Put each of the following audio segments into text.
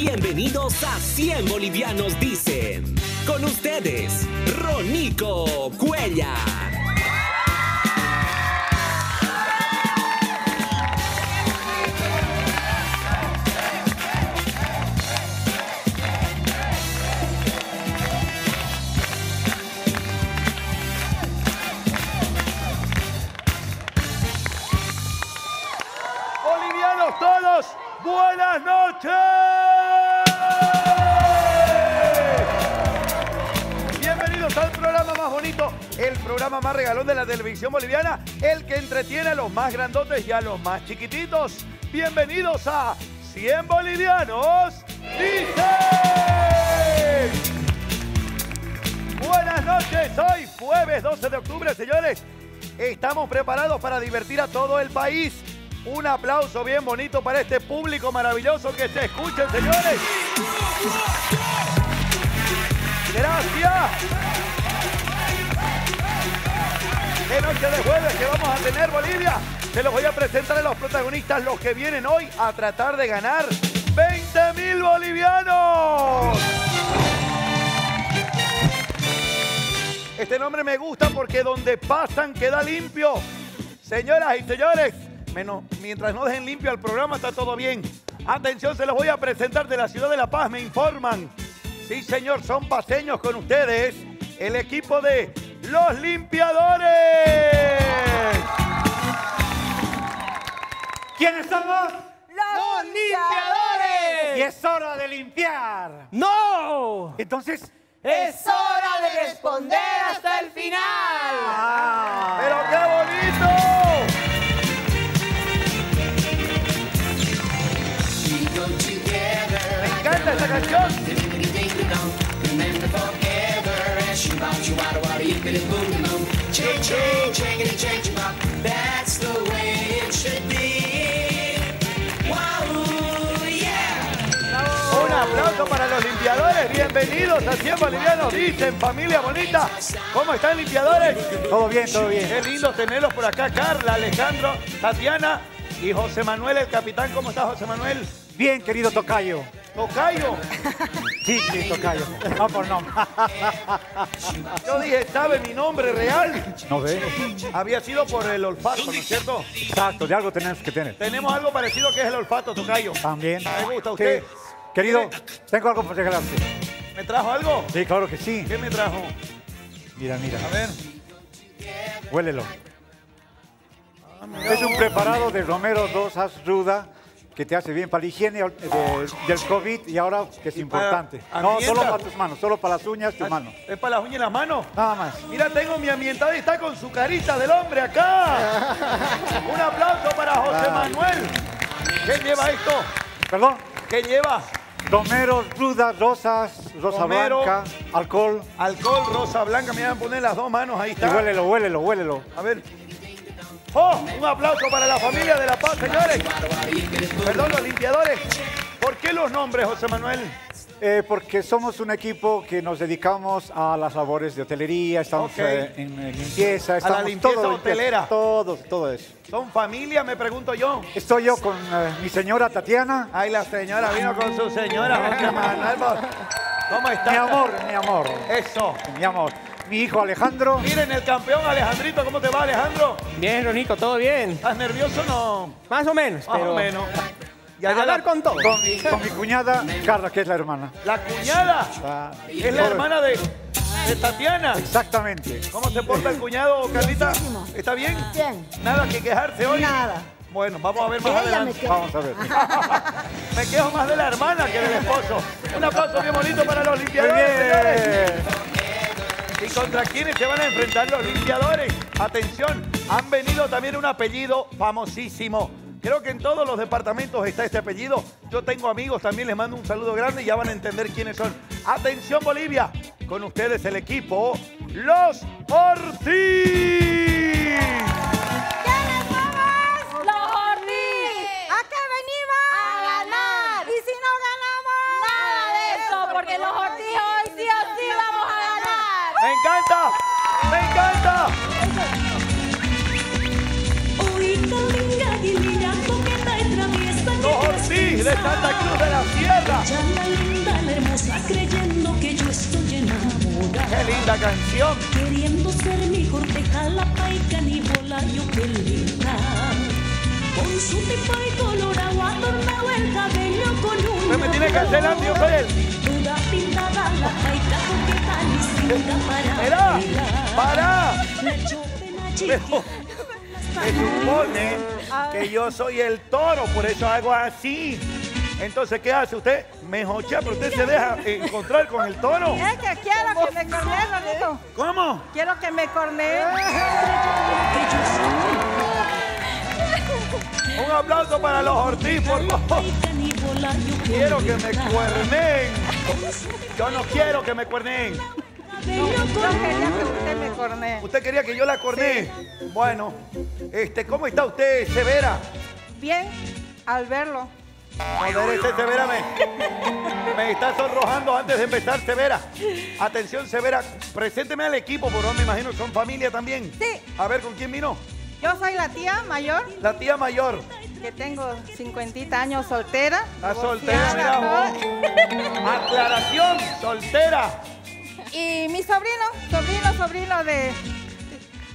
Bienvenidos a 100 Bolivianos Dicen. Con ustedes, Ronico Cuella. Bolivianos todos, buenas noches. El programa más regalón de la televisión boliviana, el que entretiene a los más grandotes y a los más chiquititos. Bienvenidos a 100 Bolivianos. Dice. Buenas noches, hoy jueves 12 de octubre, señores. Estamos preparados para divertir a todo el país. Un aplauso bien bonito para este público maravilloso que se escuchen, señores. Gracias. Qué noche de jueves que vamos a tener, Bolivia. Se los voy a presentar a los protagonistas, los que vienen hoy a tratar de ganar 20 mil bolivianos. Este nombre me gusta porque donde pasan queda limpio. Señoras y señores, menos, mientras no dejen limpio el programa está todo bien. Atención, se los voy a presentar de la ciudad de La Paz, me informan. Sí, señor, son paseños con ustedes. El equipo de Los Limpiadores. ¿Quiénes somos? ¡Los limpiadores! Y es hora de limpiar. ¡No! Entonces, ¡Es hora de responder hasta el final! ah, ¡Pero qué bonito! Me encanta esta canción. Un aplauso para los limpiadores. Bienvenidos a 100 bolivianos. Dicen, familia bonita. ¿Cómo están, limpiadores? todo bien, todo bien. Qué lindo tenerlos por acá. Carla, Alejandro, Tatiana y José Manuel, el capitán. ¿Cómo está, José Manuel? Bien, querido Tocayo. Tocayo. Sí, sí, Tocayo. No por nombre. Yo dije, ¿sabe mi nombre real? ¿No ve? Había sido por el olfato, ¿no es cierto? Exacto, de algo tenemos que tener. Tenemos algo parecido que es el olfato, Tocayo. También. ¿Me gusta usted? Sí. Querido, tengo algo para regalarte. ¿Me trajo algo? Sí, claro que sí. ¿Qué me trajo? Mira, mira. A ver. Huélelo. Es un preparado de Romero 2 As Ruda que te hace bien para la higiene de- del COVID y ahora que es Y importante. No, solo para tus manos, solo para las uñas, tus manos. ¿Es para las uñas y las manos? Nada más. Mira, tengo mi ambientada y está con su carita del hombre acá. Un aplauso para José Ah. Manuel. ¿Qué lleva esto? Perdón. ¿Qué lleva? Romero, rudas, rosas, rosa Romero. blanca, alcohol. Alcohol, rosa, blanca. Me van a poner las dos manos. Ahí Y está. huélelo, huélelo, huélelo. A ver. ¡Oh! Un aplauso para la familia de La Paz, señores. Perdón, los limpiadores. ¿Por qué los nombres, José Manuel? Eh, porque somos un equipo que nos dedicamos a las labores de hotelería, estamos Ok. eh, en, en limpieza, estamos limpieza todo, hotelera. Todo, todo eso. ¿Son familia, me pregunto yo? Estoy yo con eh, mi señora Tatiana. Ay, la señora vino con su señora, José Manuel. ¿Cómo está? Mi amor, mi amor, Eso. mi amor. Mi hijo Alejandro. Miren el campeón Alejandrito, ¿cómo te va Alejandro? Bien, Ronico, ¿todo bien? ¿Estás nervioso o no? Más o menos, Más pero... o menos. Y A hablar la, con todo. Con mi, con mi cuñada Carla, que es la hermana. la cuñada Ah, es la hermana de, de Tatiana. Exactamente. ¿Cómo se porta el cuñado, Carlita? ¿Está bien? Bien. Nada que quejarse hoy. Nada. Bueno, vamos a ver más adelante. Vamos a ver. Me quejo más de la hermana que del esposo. Un aplauso bien bonito para los limpiadores, señores. ¿Y contra quiénes se van a enfrentar los limpiadores? Atención, han venido también un apellido famosísimo. Creo que en todos los departamentos está este apellido. Yo tengo amigos, también les mando un saludo grande y ya van a entender quiénes son. Atención Bolivia, con ustedes el equipo Los Ortiz. ¡Me encanta! ¡Me encanta! Los Ortiz de Santa Cruz de la Sierra. Linda, la hermosa, creyendo que yo estoy enamorada. Qué linda canción. Queriendo ser mi corteja, la paica ni bola, yo qué linda. Con su tipa y colorado, adornado el cabello con un Usted me tiene soy él. Toda pintada, la paica coqueta, listinga para Pero se supone que yo soy el toro, por eso hago así. Entonces, ¿qué hace usted? Me jochea, pero usted se deja encontrar con el toro. Es que quiero que me cornee, Ronito. ¿Cómo? Quiero que me cornee. Un aplauso para los Ortiz, por favor. Quiero que me linda. cuernen. Yo no quiero que me Yo quería que usted me cornee. ¿Usted quería que yo la corné? Bueno, este, ¿cómo está usted, Severa? Bien, al verlo. Joder, este Severa me, me está sonrojando antes de empezar, Severa. Atención, Severa, presénteme al equipo, por favor, me imagino que son familia también. Sí. A ver, ¿con quién vino? Yo soy la tía mayor, La tía mayor. que tengo 50 años soltera. La soltera, mira. Aclaración, soltera. Y mi sobrino, sobrino, sobrino de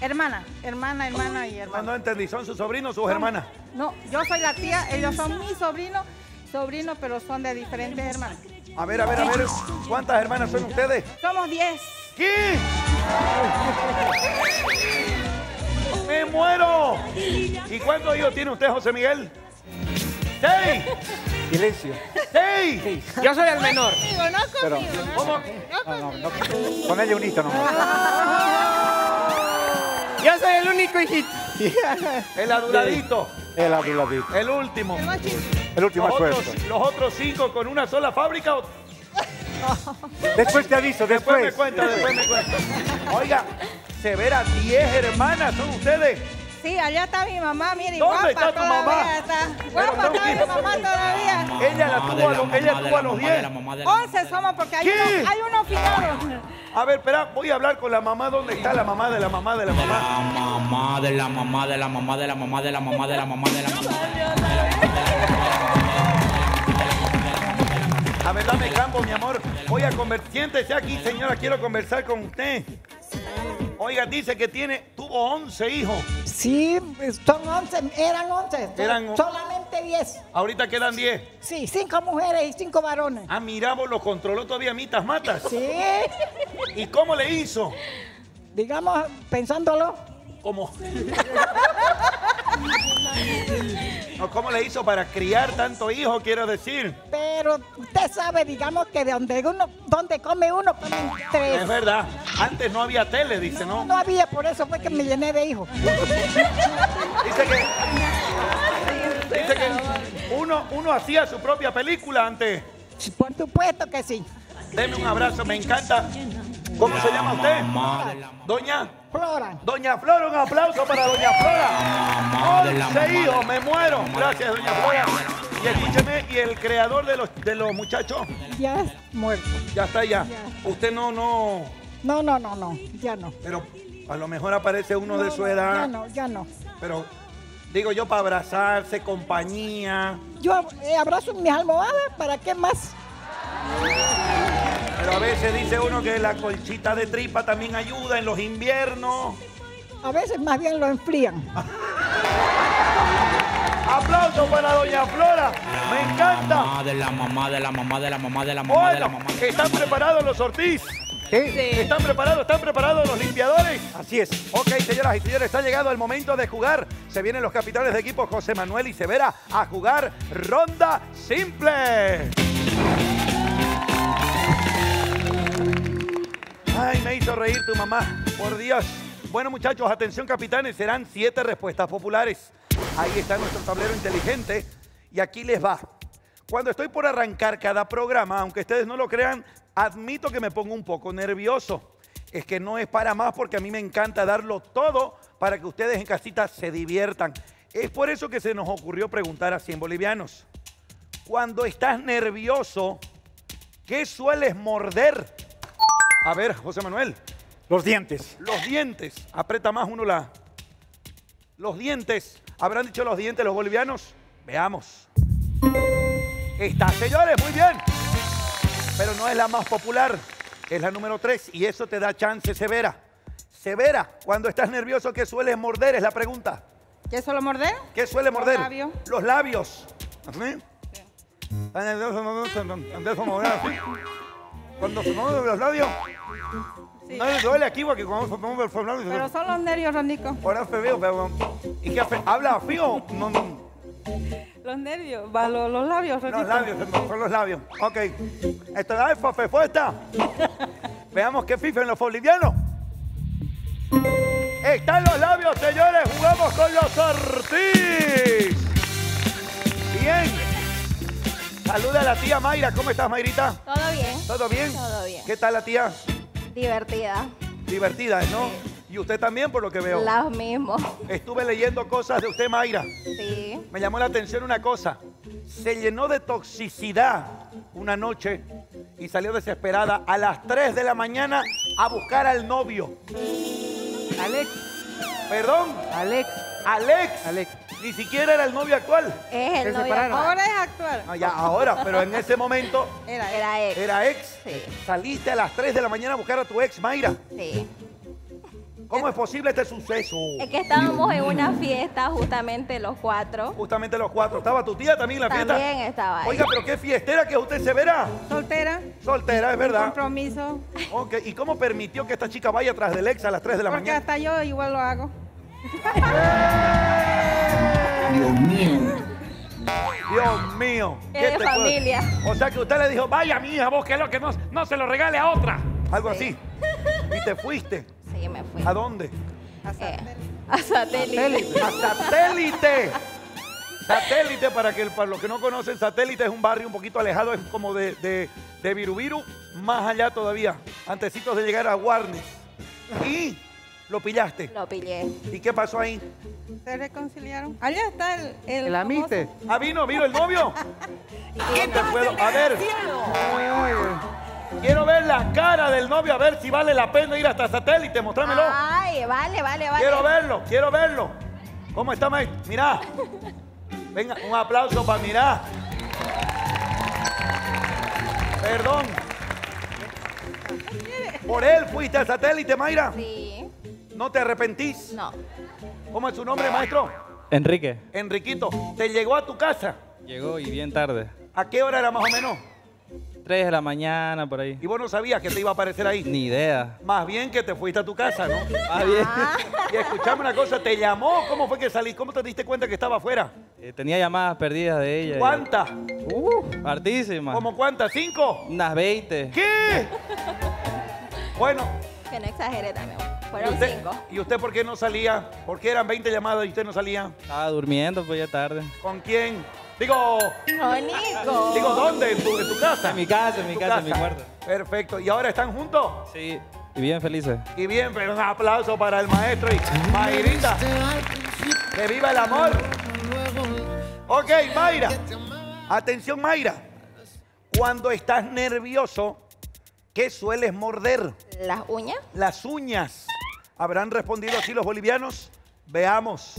hermana, hermana, hermana y No, hermano. no entendí, ¿son sus sobrinos o sus hermanas? No, yo soy la tía, ellos son mis sobrinos, sobrinos, pero son de diferentes hermanas. A ver, a ver, a ver, ¿cuántas hermanas son ustedes? Somos 10. ¿Qué? ¡Me muero! ¿Y cuántos hijos tiene usted, José Miguel? ¡Seis! Silencio. ¡Seis! Yo soy el menor. Pero, ¿Cómo? no, no, no. Con ella unito nomás. Yo soy el único hijito. El aduladito, El aduladito. el último. El último Los otros, esfuerzo. los otros cinco con una sola fábrica. o- Después te aviso, Después me después. cuenta, después me cuenta. Oiga, Severa, 10 hermanas son ustedes. Sí, allá está mi mamá, mire, ¿Dónde guapa está tu todavía mamá? está. Guapa está mi mamá todavía. Ella la tuvo a los, ella tuvo a los 10. 11 somos porque hay, ¿Qué? uno, hay uno finado. A ver, espera, voy a hablar con la mamá. ¿Dónde está la mamá de la mamá de la mamá? La mamá de la mamá de la mamá de la mamá de la mamá de la mamá de la mamá. A ver, dame campo, mi amor. Voy a conversar. Siéntese aquí, señora. Quiero conversar con usted. Oiga, dice que tiene, tuvo 11 hijos. Sí, son 11, eran 11. Eran on- solamente 10. Ahorita quedan 10. Sí, 5 mujeres y 5 varones. Ah, mira, vos lo controló todavía mitas matas. Sí, ¿Y cómo le hizo? digamos, pensándolo. ¿Cómo? No, ¿Cómo le hizo para criar tanto hijo, quiero decir? Pero usted sabe, digamos, que de donde uno, donde come uno, comen Es tres. verdad. Antes no había tele, dice, ¿no? No había, por eso fue que me llené de hijos. Dice que. Dice que uno, uno hacía su propia película antes. Por supuesto que sí. Deme un abrazo, me encanta. ¿Cómo se llama usted? Doña. Flora. Doña Flora, un aplauso para Doña Flora. mamá de la 11 mamá hijos, me muero. Gracias, Doña Flora. Y escúcheme, y el creador de los, de los muchachos, Ya es muerto. ya está allá. Usted no, no, No, no, no, no, ya no. pero a lo mejor aparece uno de su no, Ya edad. no, ya no. Pero digo yo para abrazarse, compañía. Yo eh, abrazo mis almohadas, ¿para qué más? Pero a veces dice uno que la colchita de tripa también ayuda en los inviernos. A veces más bien lo enfrían. Aplauso para Doña Flora. Me encanta. mamá de la mamá de la mamá de la mamá de la mamá de la mamá. ¿están preparados los Ortiz? ¿Sí? ¿Están preparados? ¿Están preparados los limpiadores? Así es. Ok, señoras y señores, está llegado el momento de jugar. Se vienen los capitanes de equipo José Manuel y Severa a jugar ronda simple. Ay, me hizo reír tu mamá, por Dios. Bueno, muchachos, atención, capitanes, serán siete respuestas populares. Ahí está nuestro tablero inteligente y aquí les va. Cuando estoy por arrancar cada programa, aunque ustedes no lo crean, admito que me pongo un poco nervioso. Es que no es para más porque a mí me encanta darlo todo para que ustedes en casita se diviertan. Es por eso que se nos ocurrió preguntar a 100 bolivianos. Cuando estás nervioso, ¿qué sueles morder? A ver, José Manuel, Los dientes. los dientes. Aprieta más uno la. Los dientes. ¿Habrán dicho los dientes los bolivianos? Veamos. Está, señores, muy bien. Pero no es la más popular, es la número 3 y eso te da chance severa. Severa, cuando estás nervioso, ¿qué sueles morder? Es la pregunta. ¿Qué suelo morder? ¿Qué suele Los morder? labios. Los labios. ¿Así? Tan Cuando mueven los labios, Sí. no le duele aquí porque cuando se mueven los labios... Pero son los nervios, Ronico. Ahora se veo, pero... ¿Y qué hace? ¿Habla frío? No, no. Los nervios, va, los, los labios, Ronico. Los labios, son los labios. Ok. Esto el fofefuesta. Veamos qué fifen los bolivianos. Están los labios, señores. Jugamos con los Ortiz. Bien. Saluda a la tía Mayra. ¿Cómo estás, Mayrita? Todo bien. ¿Todo bien? Todo bien. ¿Qué tal la tía? Divertida. Divertida, ¿no? Y usted también, por lo que veo. Los mismos. Estuve leyendo cosas de usted, Mayra. Sí. Me llamó la atención una cosa. Se llenó de toxicidad una noche y salió desesperada a las 3 de la mañana a buscar al novio. Alex, ¿Perdón? Alex, Alex. Alex. Ni siquiera era el novio actual. Es Se el novio. separaron. Ahora es actual. Ah, ya, ahora, pero en ese momento Era, Era ex. era ex. Sí. Saliste a las 3 de la mañana a buscar a tu ex, Mayra. Sí. ¿Cómo es posible este suceso? Es que estábamos en una fiesta justamente los cuatro. Justamente los cuatro. ¿Estaba tu tía también en la fiesta? También estaba ahí. Oiga, pero qué fiestera que usted se verá. Soltera, Soltera, es verdad. compromiso. Ok, ¿y cómo permitió que esta chica vaya tras del ex a las 3 de la Porque mañana? hasta yo igual lo hago. Dios mío. Es de te puedo- familia. O sea que usted le dijo, vaya mi hija, vos que lo que no, no se lo regale a otra. Algo así. Y te fuiste. Sí, me fui. ¿A dónde? Eh, a satélite. A satélite. Satélite, para, que, para los que no conocen, satélite es un barrio un poquito alejado, es como de, de, de Virubiru, más allá todavía, antecitos de llegar a Warnes. Y lo pillaste. Lo pillé. ¿Y qué pasó ahí? Se reconciliaron. Allá está el. El, El amite. Ah, vino, vino el novio. ¿Dónde puedo? A ver. Quiero ver la cara del novio, a ver si vale la pena ir hasta satélite, mostrámelo. Ay, vale, vale, vale. Quiero verlo, quiero verlo. ¿Cómo está, Mike? Mirá. Venga, un aplauso para mirar. Perdón. Por él fuiste al satélite, Mayra. Sí. ¿No te arrepentís? No. ¿Cómo es su nombre, maestro? Enrique Enriquito. ¿Te llegó a tu casa? llegó y bien tarde. ¿A qué hora era más o menos? 3 de la mañana por ahí. Y vos no sabías que te iba a aparecer ahí. Ni idea. Más bien que te fuiste a tu casa, ¿no? Ah, bien. Y escuchame una cosa, ¿te llamó? ¿Cómo fue que salís? ¿Cómo te diste cuenta que estaba afuera? Eh, tenía llamadas perdidas de ella. ¿Cuántas? Uh, hartísimas. ¿Cómo cuántas? ¿Cinco? Unas 20. ¿Qué? Bueno, Que no exagere también. ¿y Fueron usted, cinco. ¿y usted por qué no salía? ¿Por qué eran 20 llamadas y usted no salía? Estaba durmiendo, pues ya tarde. ¿Con quién? Digo, Ronico. digo ¿dónde? ¿En tu, en tu casa? En mi casa, en mi casa, en mi cuarto. Perfecto. ¿Y ahora están juntos? Sí. Y bien felices. Y bien, pero un aplauso para el maestro y Mayrita. Que viva el amor. Ok, Mayra. Atención, Mayra. Cuando estás nervioso, ¿qué sueles morder? Las uñas. Las uñas. ¿Habrán respondido así los bolivianos? Veamos.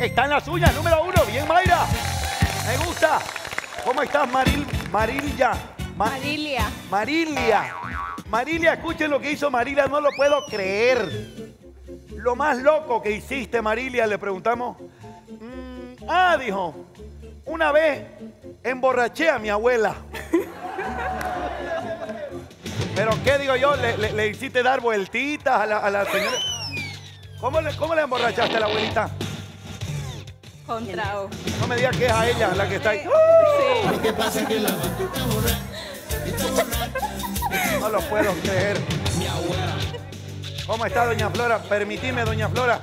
Están las uñas, número uno. Bien, Mayra. Me gusta. ¿Cómo estás, Maril? Marilia. Ma- Marilia. Marilia. Marilia, escuchen lo que hizo Marilia, no lo puedo creer. Lo más loco que hiciste, Marilia, le preguntamos. "Mm, ah, dijo, una vez emborraché a mi abuela. Pero ¿qué digo yo? ¿Le, le- le hiciste dar vueltitas a la, a la señora? ¿Cómo le, ¿Cómo le emborrachaste a la abuelita? Contra. No me digas que es a ella la que está ahí. No lo puedo creer. Mi abuela. ¿Cómo está, doña Flora? Permitime, doña Flora.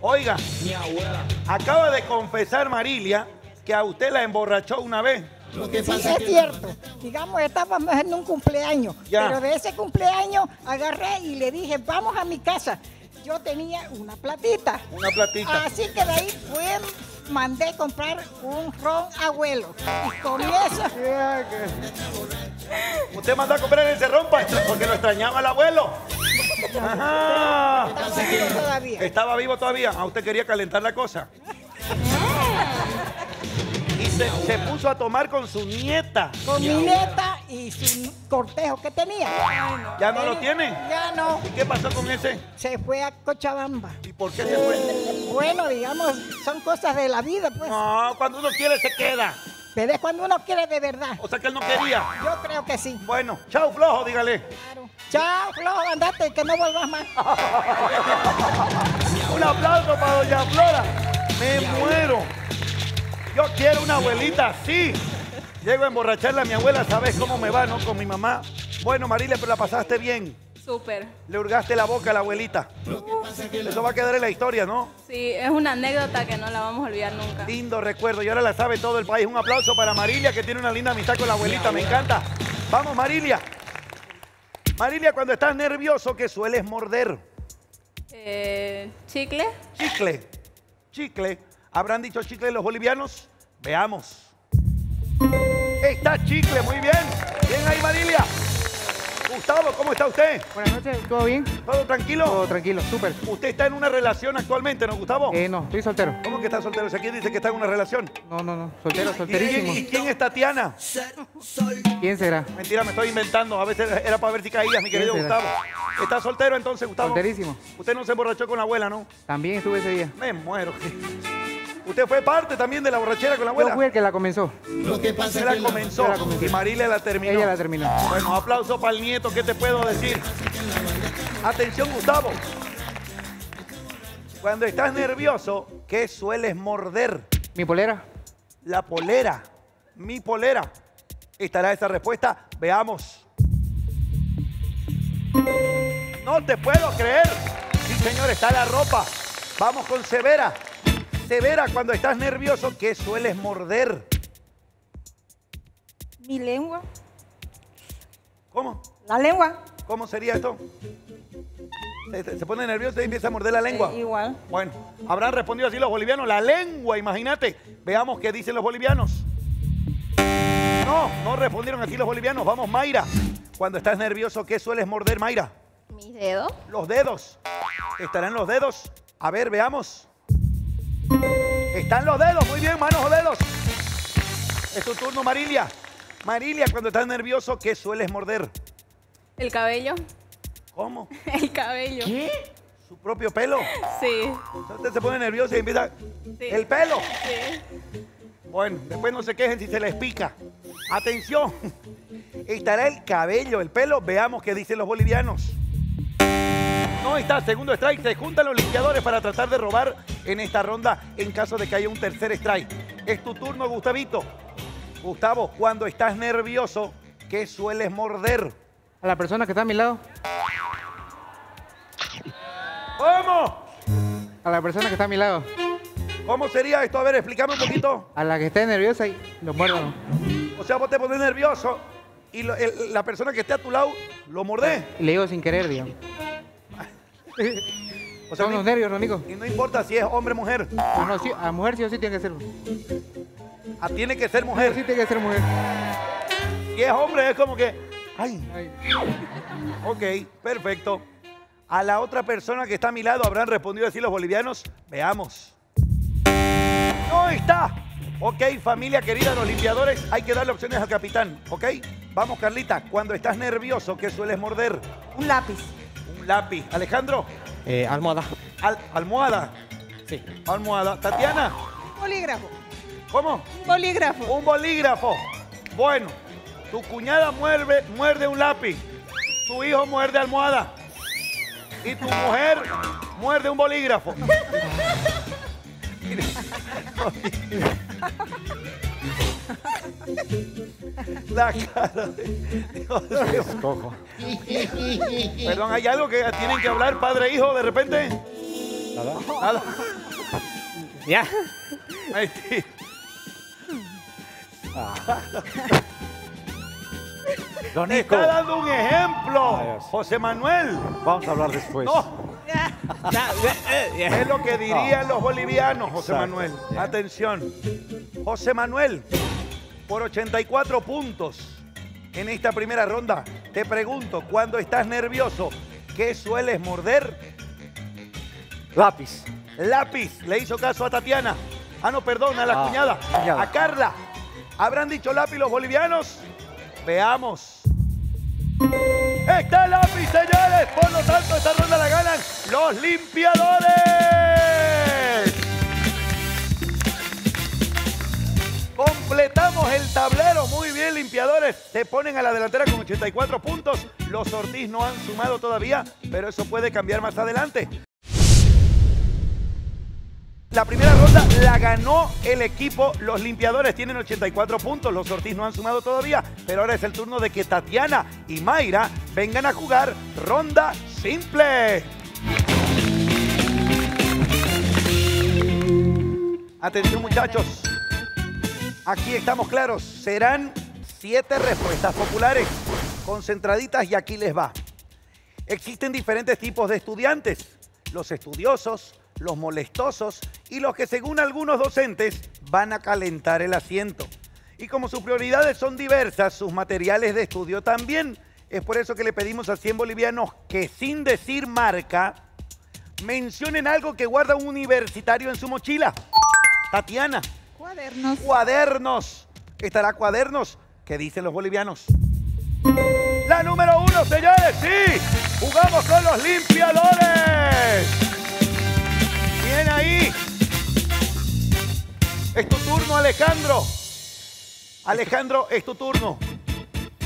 Oiga, mi abuela. Acaba de confesar Marilia que a usted la emborrachó una vez. Sí, es cierto. Digamos, estábamos en un cumpleaños. Ya. Pero de ese cumpleaños agarré y le dije, vamos a mi casa. Yo tenía una platita. Una platita. Así que de ahí fue, mandé comprar un ron abuelo. Y con eso... Usted mandó a comprar ese rompa porque lo extrañaba el abuelo. Ajá. Estaba vivo todavía. Estaba vivo todavía. A usted quería calentar la cosa. Se, se puso a tomar con su nieta. Con mi nieta y su cortejo que tenía. ¿Ya no lo tiene? Ya no. ¿Y qué pasó con ese? Se fue a Cochabamba. ¿Y por qué se fue? Bueno, digamos, son cosas de la vida, pues. No, cuando uno quiere se queda. Pero es cuando uno quiere de verdad. O sea que él no quería. Yo creo que sí. Bueno, chao flojo, dígale. Chao, Flojo, andate, que no vuelvas más. Un aplauso para doña Flora. Me muero. Yo quiero una abuelita así. Llego a emborracharla a mi abuela, ¿sabes cómo me va, no? Con mi mamá. Bueno, Marilia, pero la pasaste bien. Súper. Le hurgaste la boca a la abuelita. Eso va a quedar en la historia, ¿no? Sí, es una anécdota que no la vamos a olvidar nunca. Lindo recuerdo y ahora la sabe todo el país. Un aplauso para Marilia que tiene una linda amistad con la abuelita, me encanta. Vamos, Marilia. Marilia, cuando estás nervioso, ¿qué sueles morder? Eh, ¿Chicle? Chicle. Chicle. ¿Habrán dicho chicle los bolivianos? Veamos. Está chicle, muy bien. Bien ahí, Marilia. Gustavo, ¿cómo está usted? Buenas noches, ¿todo bien? ¿Todo tranquilo? Todo tranquilo, súper. ¿Usted está en una relación actualmente, no, Gustavo? Eh, no, estoy soltero. ¿Cómo que está soltero? ¿Se quién dice que está en una relación? No, no, no, soltero, ¿Y, solterísimo. y quién es Tatiana? ¿Quién será? Mentira, me estoy inventando. A veces era para ver si caías, mi querido. Gustavo. ¿Está soltero entonces, Gustavo? Solterísimo. Usted no se emborrachó con la abuela, ¿no? También estuve ese día. Me muero. ¿Usted fue parte también de la borrachera con la abuela? Yo fui el que la comenzó. Lo que pasa la comenzó la comencé. y Marilia la terminó. Ella la terminó. Bueno, aplauso para el nieto, ¿qué te puedo decir? Atención, Gustavo. Cuando estás nervioso, ¿qué sueles morder? ¿Mi polera? La polera. Mi polera. ¿Estará esa respuesta? Veamos. No te puedo creer. Sí, señor, está la ropa. Vamos con Severa. Severa, cuando estás nervioso, ¿qué sueles morder? Mi lengua. ¿Cómo? La lengua. ¿Cómo sería esto? Se, pone nervioso y empieza a morder la lengua. Eh, igual. Bueno, habrán respondido así los bolivianos. La lengua, imagínate. Veamos qué dicen los bolivianos. No, no respondieron así los bolivianos. Vamos, Mayra. Cuando estás nervioso, ¿qué sueles morder, Mayra? Mis dedos. Los dedos. ¿Estarán los dedos? A ver, veamos. Están los dedos. Muy bien, manos o dedos. Es tu turno, Marilia. Marilia, cuando estás nervioso, ¿qué sueles morder? El cabello. ¿Cómo? El cabello. ¿Su propio pelo? Sí. Usted se pone nervioso y empieza... Sí. ¿El pelo? Sí. Bueno, después no se quejen si se les pica. Atención. Estará el cabello, el pelo. Veamos qué dicen los bolivianos. No está, segundo strike. Se juntan los limpiadores para tratar de robar en esta ronda en caso de que haya un tercer strike. Es tu turno, Gustavito. Gustavo, cuando estás nervioso, ¿qué sueles morder? A la persona que está a mi lado. ¿Cómo? A la persona que está a mi lado. ¿Cómo sería esto? A ver, explícame un poquito. A la que esté nerviosa y lo muerdo. O sea, vos te pones nervioso y lo- el- la persona que esté a tu lado lo mordés. Le digo sin querer, digamos. O sea, Son no- los nervios, Ronico. Y no importa si es hombre o mujer. Ah, no, sí, a mujer sí o sí tiene que ser. Ah, tiene que ser Sí mujer. tiene que ser mujer. Si es hombre es como que... Ay, Ay. ok, perfecto. A la otra persona que está a mi lado habrán respondido así los bolivianos. Veamos. No está. Ok, familia querida, los limpiadores, hay que darle opciones al capitán, ¿ok? Vamos, Carlita, cuando estás nervioso, ¿qué sueles morder? Un lápiz. Un lápiz. Alejandro, Eh, almohada. al- almohada. Sí. Almohada. Tatiana, Bolígrafo. ¿cómo? Bolígrafo. Un bolígrafo. Bueno, tu cuñada muerde, muerde un lápiz. Tu hijo muerde almohada. Y tu mujer muerde un bolígrafo. La cara de Dios mío. Cojo. Perdón, ¿hay algo que tienen que hablar padre e hijo de repente? Nada. Nada. Ya. Nico, está dando un ejemplo. José Manuel. vamos a hablar después. No, es lo que dirían los bolivianos, José Exacto. Manuel. Atención. José Manuel, por 84 puntos en esta primera ronda, te pregunto, cuando estás nervioso, ¿qué sueles morder? Lápiz. Lápiz. Le hizo caso a Tatiana. Ah, no, perdón, a la Ah, cuñada. cuñada. A Carla. ¿Habrán dicho lápiz los bolivianos? Veamos. Está el lápiz, señores. Por lo tanto, esta ronda la ganan los limpiadores. Completamos el tablero. Muy bien, limpiadores. Se ponen a la delantera con 84 puntos. Los Ortiz no han sumado todavía, pero eso puede cambiar más adelante. La primera ronda la ganó el equipo. Los limpiadores tienen 84 puntos. Los Ortiz no han sumado todavía. Pero ahora es el turno de que Tatiana y Mayra vengan a jugar ronda simple. Atención muchachos. Aquí estamos claros. Serán siete respuestas populares, concentraditas y aquí les va. Existen diferentes tipos de estudiantes. Los estudiosos, los molestosos y los que según algunos docentes van a calentar el asiento. Y como sus prioridades son diversas, sus materiales de estudio también. Es por eso que le pedimos a 100 bolivianos que sin decir marca, mencionen algo que guarda un universitario en su mochila. Tatiana. Cuadernos. Cuadernos. ¿Estará cuadernos? ¿Qué dicen los bolivianos? La número uno, señores, sí. Jugamos con los limpiadores. Bien ahí. Es tu turno, Alejandro. Alejandro, es tu turno.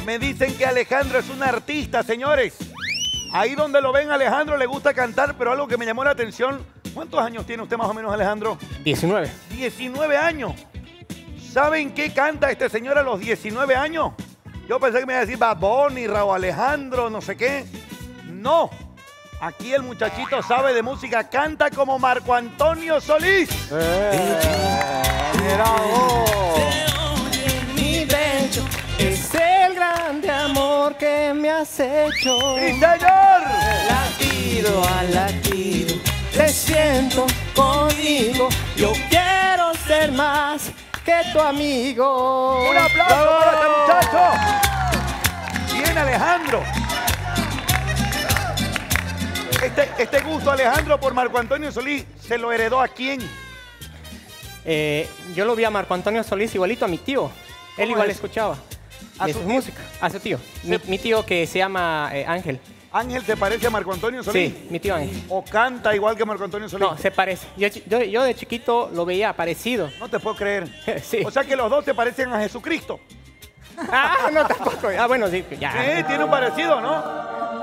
Me dicen que Alejandro es un artista, señores. Ahí donde lo ven, Alejandro le gusta cantar, pero algo que me llamó la atención. ¿Cuántos años tiene usted más o menos, Alejandro? 19. 19 años. ¿Saben qué canta este señor a los 19 años? Yo pensé que me iba a decir Bad Bunny, Raúl Alejandro, no sé qué. No. Aquí el muchachito sabe de música, canta como Marco Antonio Solís. Mi pecho es el grande amor que me has hecho. ¡Sí, señor! Latido a latido, te siento conmigo. Yo quiero ser más que tu amigo. ¡Un aplauso para este muchacho! Bien, Alejandro. Este, este gusto, Alejandro, por Marco Antonio Solís, ¿se lo heredó a quién? Eh, yo lo vi a Marco Antonio Solís igualito a mi tío. Él ¿Cómo igual es? escuchaba. ¿A de su música. A su tío. Mi, mi tío que se llama eh, Ángel. ¿Ángel te parece a Marco Antonio Solís? Sí, mi tío Ángel. ¿O canta igual que Marco Antonio Solís? No, se parece. Yo, yo- yo de chiquito lo veía parecido. No te puedo creer. sí. O sea que los dos se parecen a Jesucristo. Ah, no tampoco. Ah, bueno, sí. Ya. Sí, tiene un parecido, ¿no?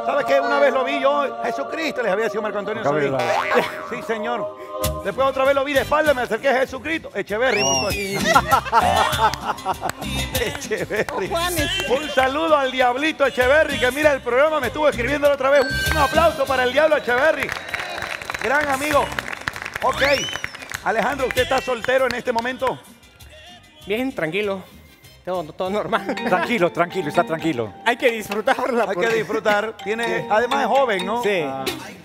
¿Sabes qué? Una vez lo vi yo, Jesucristo, les había sido Marco Antonio Solís. Sí, señor. Después otra vez lo vi de espalda, me acerqué a Jesucristo. Echeverry. fuerte. Echeverry. Un saludo al diablito Echeverry, que mira el programa, me estuvo escribiendo la otra vez. Un, un aplauso para el diablo Echeverry. Gran amigo. Ok. Alejandro, ¿usted está soltero en este momento? Bien, tranquilo. Todo, todo normal. Tranquilo, tranquilo, está tranquilo. Hay que disfrutarla. Hay que disfrutar. Tiene, además es joven, ¿no? Sí.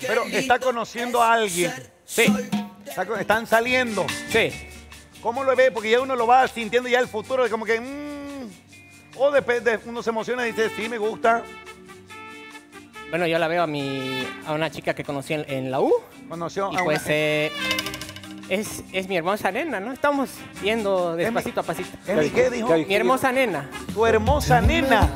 Pero está conociendo a alguien. Sí. Está están saliendo. Sí. ¿Cómo lo ve? Porque ya uno lo va sintiendo ya el futuro de como que... mm, o depende, uno se emociona y dice, sí, me gusta. Bueno, yo la veo a mi a una chica que conocí en, en la U. Conoció Y a pues una- eh, es, es mi hermosa nena, ¿no? Estamos yendo despacito a pasito. ¿Es mi qué dijo? Mi hermosa nena. Tu hermosa nena.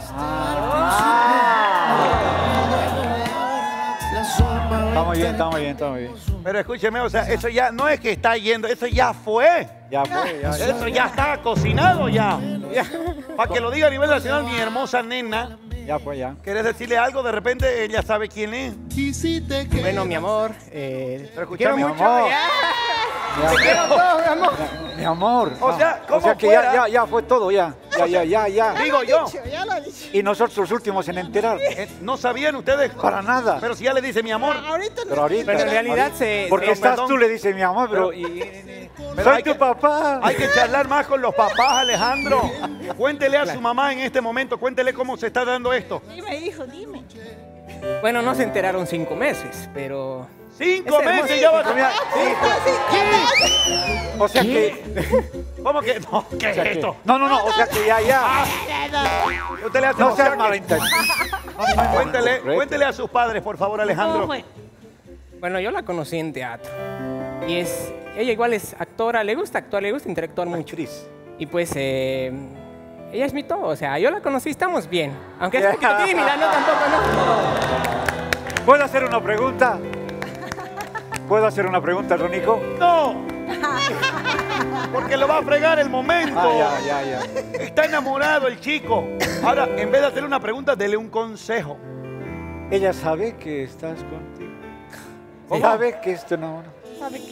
Estamos bien, estamos bien, estamos bien. Pero escúcheme, o sea, eso ya no es que está yendo, eso ya fue. Ya fue, ya, ya. Eso ya está cocinado ya. Para que lo diga a nivel nacional, mi hermosa nena. Ya fue, ya. ¿Querés decirle algo? De repente ella sabe quién es. Bueno, mi amor. Eh, quiero escúchame, mucho. amor. ya. Mi Te quiero todo, mi amor. Mi amor. O sea, o ¿cómo sea que fuera? ya, ya, ya fue todo, ya. Ya, ya, ya, ya. Digo yo. Ya lo he dicho. Y nosotros los últimos en enterar. Eh, ¿No sabían ustedes? Para nada. Pero si ya le dice mi amor. Ahorita Pero ahorita. Pero en realidad ahorita. se- Porque estás perdón. tú, le dices mi amor, pero. Pero- y- Pero soy hay tu que- papá. Hay que charlar más con los papás, Alejandro. Cuéntele a su mamá en este momento, cuéntele cómo se está dando esto. Dime, hijo, dime. Bueno, no se enteraron cinco meses, pero. Cinco meses ya va a Mira, O sea que. ¿Cómo que? No, ¿qué o sea es que- esto? No, no, no, o sea que ya, ya. Usted le hace No seas. Cuéntele, cuéntele a sus padres, por favor, Alejandro. Bueno, yo la conocí en teatro. Y es. Ella igual es actora, le gusta actuar, le gusta interactuar mucho. Actriz. Y pues eh, ella es mi todo, o sea, yo la conocí, estamos bien. Aunque es un poquito tímida, no tampoco, no. ¿Puedo hacer una pregunta? ¿Puedo hacer una pregunta, Ronico? ¡No! Porque lo va a fregar el momento. Ah, ya, ya, ya. Está enamorado el chico. Ahora, en vez de hacerle una pregunta, dele un consejo. Ella sabe que estás contigo. ¿Cómo? ¿Sabe que esto no?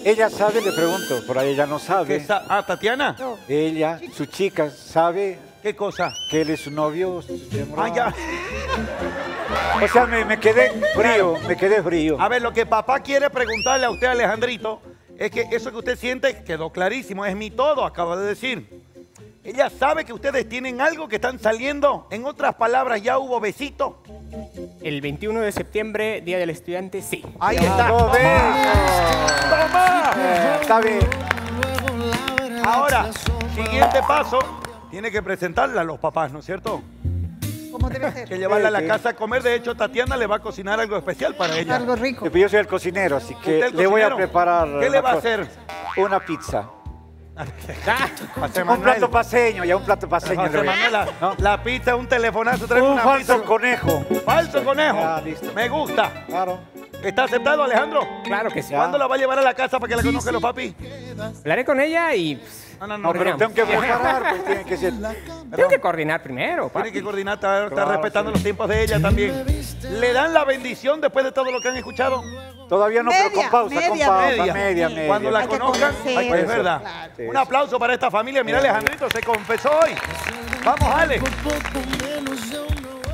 Ella sabe, le pregunto, por ahí ella no sabe. ¿Qué sa- ah, Tatiana. Ella, su chica, sabe ¿Qué cosa? que él es su novio. Ah, ya. O sea, me, me quedé frío, me quedé frío. A ver, lo que papá quiere preguntarle a usted, Alejandrito, es que eso que usted siente quedó clarísimo, es mi todo, acaba de decir. Ella sabe que ustedes tienen algo que están saliendo. En otras palabras, ya hubo besito. El 21 de septiembre, Día del Estudiante, sí. Ahí está. ¡Toma! Eh, está bien. Ahora, siguiente paso, tiene que presentarla a los papás, ¿no es cierto? ¿Cómo debe ser? Que llevarla a la casa a comer. De hecho, Tatiana le va a cocinar algo especial para ella. Algo rico. Yo soy el cocinero, así que ¿Usted el le voy a preparar. ¿Qué le va a hacer? Una pizza. José Un plato paseño, ya un plato paseño. Manuel, la, ¿No? la pizza, un telefonazo, trae Un una falso pizza. conejo. Falso conejo. Ah, listo. Me gusta. Claro. ¿Está aceptado, Alejandro? Claro que sí. ¿Cuándo la va a llevar a la casa para que la conozcan los papi? Hablaré con ella y pues, No, no, no. No, pero tengo que preparar, pues tiene que ser. tengo que coordinar primero, Tiene papi. que coordinar, está, está Claro, respetando sí. los tiempos de ella también. ¿Le dan la bendición después de todo lo que han escuchado? Todavía no, pero Media, con pausa, con media, pausa, media. media, media. Cuando la Hay conozcan, hay que- es verdad. Sí, Un aplauso para esta familia. Mira, Alejandrito se confesó hoy. Vamos, Ale.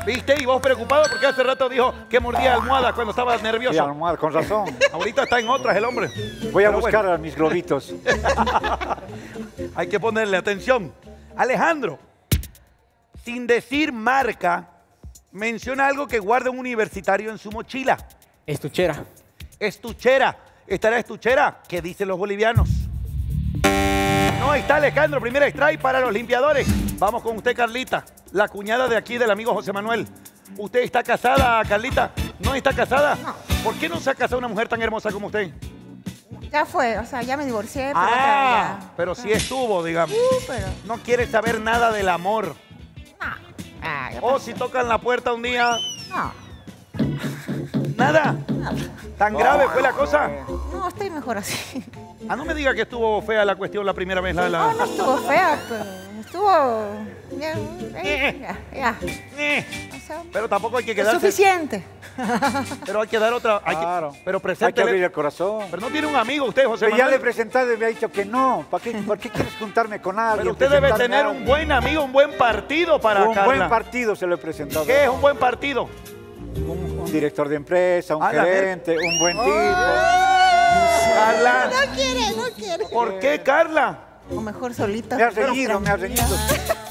¿Viste? Y vos preocupado porque hace rato dijo que mordía almohadas cuando estaba Sí, nervioso. almohada, con razón. Ahorita está en otras el hombre. Voy a Pero buscar bueno, a mis globitos. hay que ponerle atención. Alejandro, sin decir marca, menciona algo que guarda un universitario en su mochila. Estuchera. Estuchera. ¿Estará estuchera? ¿Qué dicen los bolivianos? No está Alejandro, primera strike para los limpiadores. Vamos con usted, Carlita, la cuñada de aquí del amigo José Manuel. ¿Usted está casada, Carlita? ¿No está casada? ¿Por qué no se ha casado una mujer tan hermosa como usted? Ya fue, o sea, ya me divorcié. Pero Ah, pero sí estuvo, digamos. Uh, pero... No quiere saber nada del amor. Ah, ya O pasó. si tocan la puerta un día, No, nada. ¿Tan grave fue la cosa? no, estoy mejor así. Ah, no me diga que estuvo fea la cuestión la primera vez. La, la- No, no estuvo fea, pero estuvo... Ya, ya, ya. Eh, O sea, Pero tampoco hay que es quedarse. suficiente. Pero hay que dar otra. hay que- Claro. pero Hay que abrir preséntele. el corazón. Pero no tiene un amigo usted, José Pero ya le he Manuel. presentado y me ha dicho que no. ¿Para qué, ¿Por qué quieres juntarme con alguien? Pero usted debe tener un buen amigo, un buen partido para Un Carla. buen partido se lo he presentado. ¿Qué es un buen partido? Un, un director de empresa, un gerente, un buen tipo. Carla. No quiere, no quiere. ¿Por qué, Carla? O mejor solita. Me has reñido, me has reñido.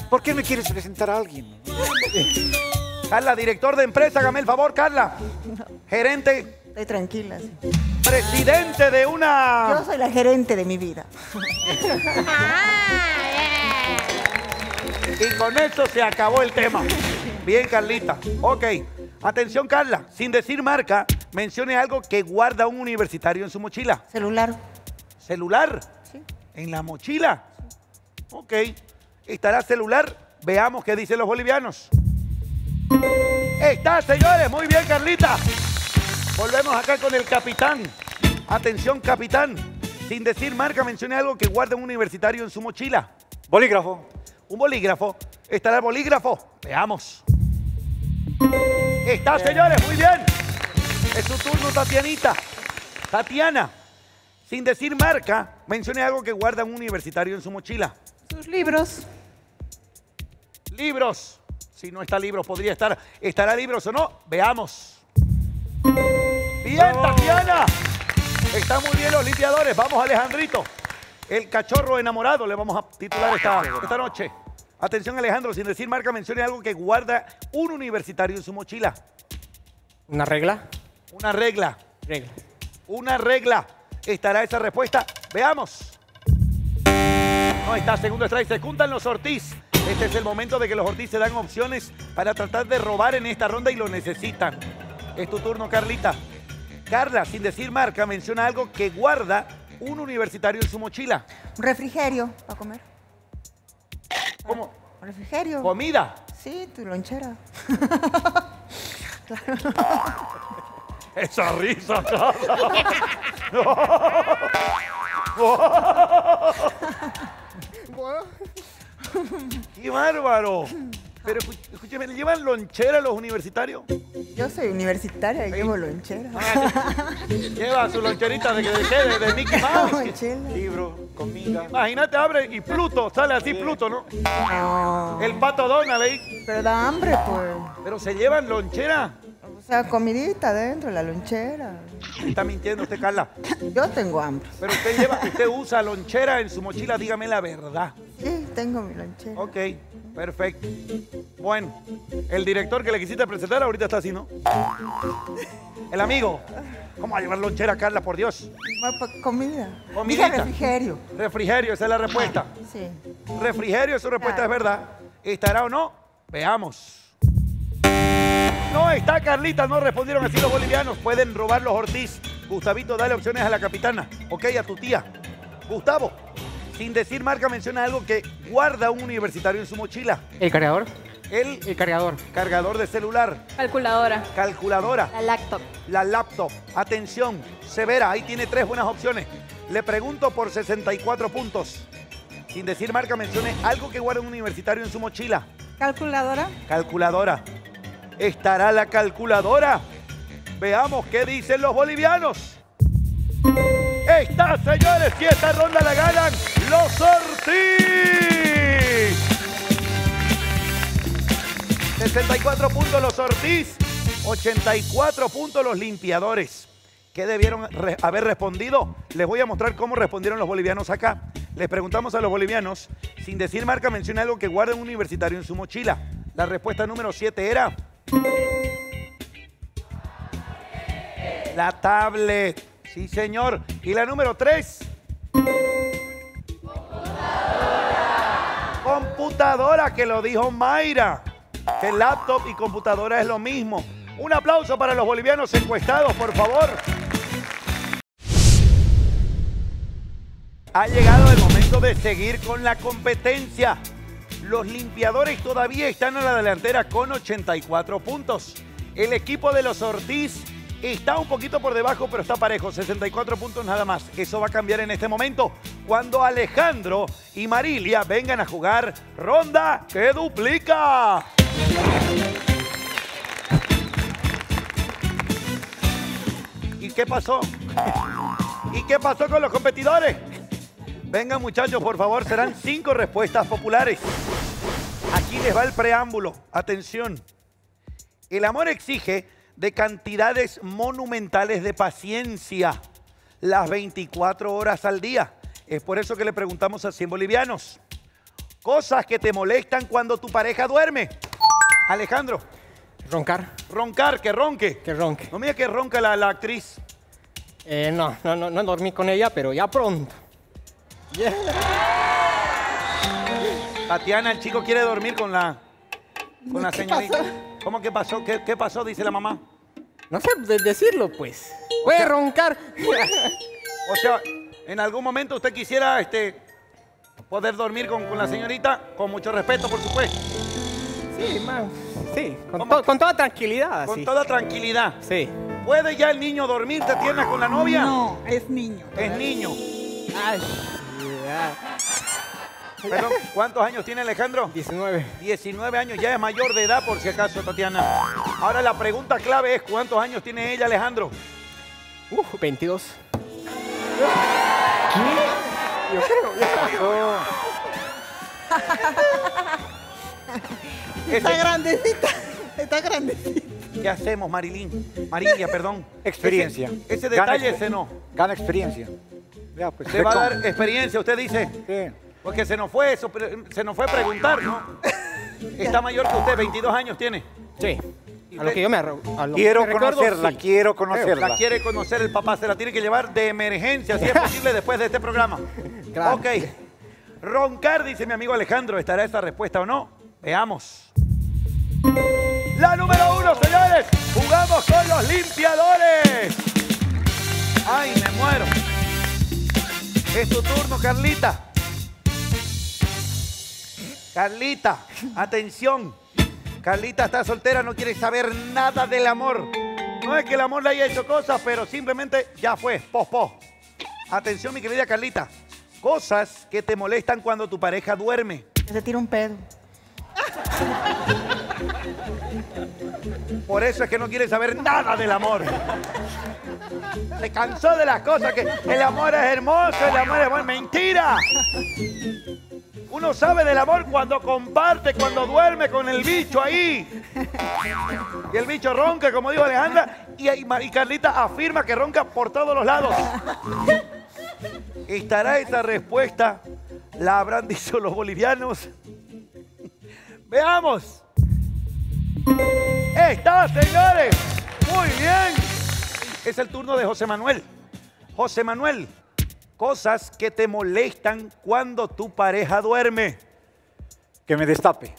¿Por qué me quieres presentar a alguien? Carla, director de empresa, hágame el favor, Carla. Gerente, Estoy tranquila. sí. presidente de Yo una. soy la gerente de mi vida. Y con eso se acabó el tema. Bien, Carlita. Ok. Atención, Carla. Sin decir marca, mencione algo que guarda un universitario en su mochila. Celular. ¿Celular? Sí. ¿En la mochila? Ok. ¿Estará celular? Veamos qué dicen los bolivianos. Está, señores. Muy bien, Carlita. Volvemos acá con el capitán. Atención, capitán. Sin decir marca, mencione algo que guarda un universitario en su mochila. Bolígrafo. Un bolígrafo. ¿Estará el bolígrafo? Veamos. Está, señores, muy bien. Es su turno, Tatianita. Tatiana, sin decir marca, mencione algo que guarda un universitario en su mochila. Sus libros. Libros. Si no está libros, podría estar. ¿Estará libros o no? Veamos. Bien, Tatiana. Están muy bien los limpiadores. Vamos, Alejandrito. El cachorro enamorado le vamos a titular esta, esta noche. Atención, Alejandro, sin decir marca, mencione algo que guarda un universitario en su mochila. ¿Una regla? Una regla. Regla. Una regla. ¿Estará esa respuesta? Veamos. No está, segundo strike. Se juntan los Ortiz. Este es el momento de que los Ortiz se dan opciones para tratar de robar en esta ronda y lo necesitan. Es tu turno, Carlita. Carla, sin decir marca, menciona algo que guarda un universitario en su mochila. Un refrigerio para comer. ¿Cómo? Refrigerio. ¿Comida? Sí, tu lonchera. Esa risa. ¡Qué bárbaro! Pero escúcheme, ¿le llevan lonchera a los universitarios? Yo soy universitaria y llevo lonchera. Lleva su loncherita de, de, de, de Mickey Mouse. Lonchera. Libro, comida. Imagínate, abre y Pluto, sale así Pluto, ¿no? No. El pato Donald ahí. Pero da hambre, pues. Pero se llevan lonchera. O sea, comidita dentro, la lonchera. Está mintiendo usted, Carla. Yo tengo hambre. Pero usted lleva, usted usa lonchera en su mochila, dígame la verdad. Sí, tengo mi lonchera. Ok, perfecto. Bueno, el director que le quisiste presentar ahorita está así, ¿no? El amigo. ¿Cómo va a llevar lonchera, Carla, por Dios? Pa- Comida. Comidita. Dije refrigerio. Refrigerio, esa es la respuesta. Sí. Refrigerio, su respuesta Claro. es verdad. ¿Estará o no? Veamos. No está Carlita, no respondieron así los bolivianos. Pueden robar los Ortiz. Gustavito, dale opciones a la capitana. Ok, a tu tía. Gustavo, sin decir marca, menciona algo que guarda un universitario en su mochila. ¿El cargador? El, El cargador. cargador de celular. Calculadora. Calculadora. La laptop. La laptop. Atención, Severa, ahí tiene tres buenas opciones. Le pregunto por 64 puntos. Sin decir marca, mencione algo que guarda un universitario en su mochila. Calculadora. Calculadora. ¿Estará la calculadora? Veamos qué dicen los bolivianos. Está, señores, y esta ronda la ganan los Ortiz. 64 puntos los Ortiz, 84 puntos los limpiadores. ¿Qué debieron haber respondido? Les voy a mostrar cómo respondieron los bolivianos acá. Les preguntamos a los bolivianos, sin decir marca, menciona algo que guarda un universitario en su mochila. La respuesta número 7 era... La tablet. Sí, señor. Y la número 3. Computadora, que lo dijo Mayra. Que laptop y computadora es lo mismo. Un aplauso para los bolivianos encuestados, por favor. Ha llegado el momento de seguir con la competencia. Los limpiadores todavía están a la delantera con 84 puntos. El equipo de los Ortiz está un poquito por debajo, pero está parejo, 64 puntos nada más. Eso va a cambiar en este momento cuando Alejandro y Marilia vengan a jugar ronda que duplica. ¿Y qué pasó? ¿Y qué pasó con los competidores? Vengan muchachos, por favor, serán cinco respuestas populares. Aquí les va el preámbulo. Atención. El amor exige de cantidades monumentales de paciencia las 24 horas al día. Es por eso que le preguntamos a 100 bolivianos. Cosas que te molestan cuando tu pareja duerme. Alejandro. Roncar. Roncar, que ronque. Que ronque. No mira que ronca la, la actriz. Eh, no, no, no, no dormí con ella, pero ya pronto. Tatiana, el chico quiere dormir con la, con la ¿Qué señorita. pasó? ¿Cómo que pasó? ¿Qué, qué pasó? Dice la mamá. No sé de- decirlo, pues. Puede roncar. O sea, en algún momento usted quisiera este, poder dormir con, con la señorita, con mucho respeto, por supuesto. Sí, man. Sí, con, to- con toda tranquilidad. Con sí. toda tranquilidad. Sí. ¿Puede ya el niño dormir de tierna con la novia? No, es niño. Es niño. Ay, Perdón, ¿cuántos años tiene Alejandro? 19. 19 años, ya es mayor de edad por si acaso, Tatiana. Ahora la pregunta clave es, ¿cuántos años tiene ella, Alejandro? Uh, 22. Yo creo, ya pasó. Está grandecita. Está grandecita. ¿Qué hacemos, Marilín? Marilia, perdón. Experiencia. Ese, ese Gana detalle exper- ese no. Gana experiencia. Ya, pues, Se va a dar experiencia, usted dice. Sí. Porque se nos fue eso, se nos fue preguntar, ¿no? Está mayor que usted, 22 años tiene. Sí. ¿Y A lo que yo me, a lo Quiero que recuerdo, conocerla, sí. quiero conocerla. La quiere conocer el papá, se la tiene que llevar de emergencia, si es posible, después de este programa. Claro. Ok. Roncar, dice mi amigo Alejandro, ¿estará esa respuesta o no? Veamos. La número uno, señores. Jugamos con los limpiadores. Ay, me muero. Es tu turno, Carlita. Carlita, atención. Carlita está soltera, no quiere saber nada del amor. No es que el amor le haya hecho cosas, pero simplemente ya fue, pos, pos. Atención, mi querida Carlita. Cosas que te molestan cuando tu pareja duerme. Que se tira un pedo. Por eso es que no quiere saber nada del amor. Se cansó de las cosas que el amor es hermoso, el amor es bueno. Mentira. Uno sabe del amor cuando comparte, cuando duerme con el bicho ahí. Y el bicho ronca, como dijo Alejandra, y, y Carlita afirma que ronca por todos los lados. ¿Estará esa respuesta? ¿La habrán dicho los bolivianos? Veamos. Está, señores. Muy bien. Es el turno de José Manuel. José Manuel, cosas que te molestan cuando tu pareja duerme. Que me destape.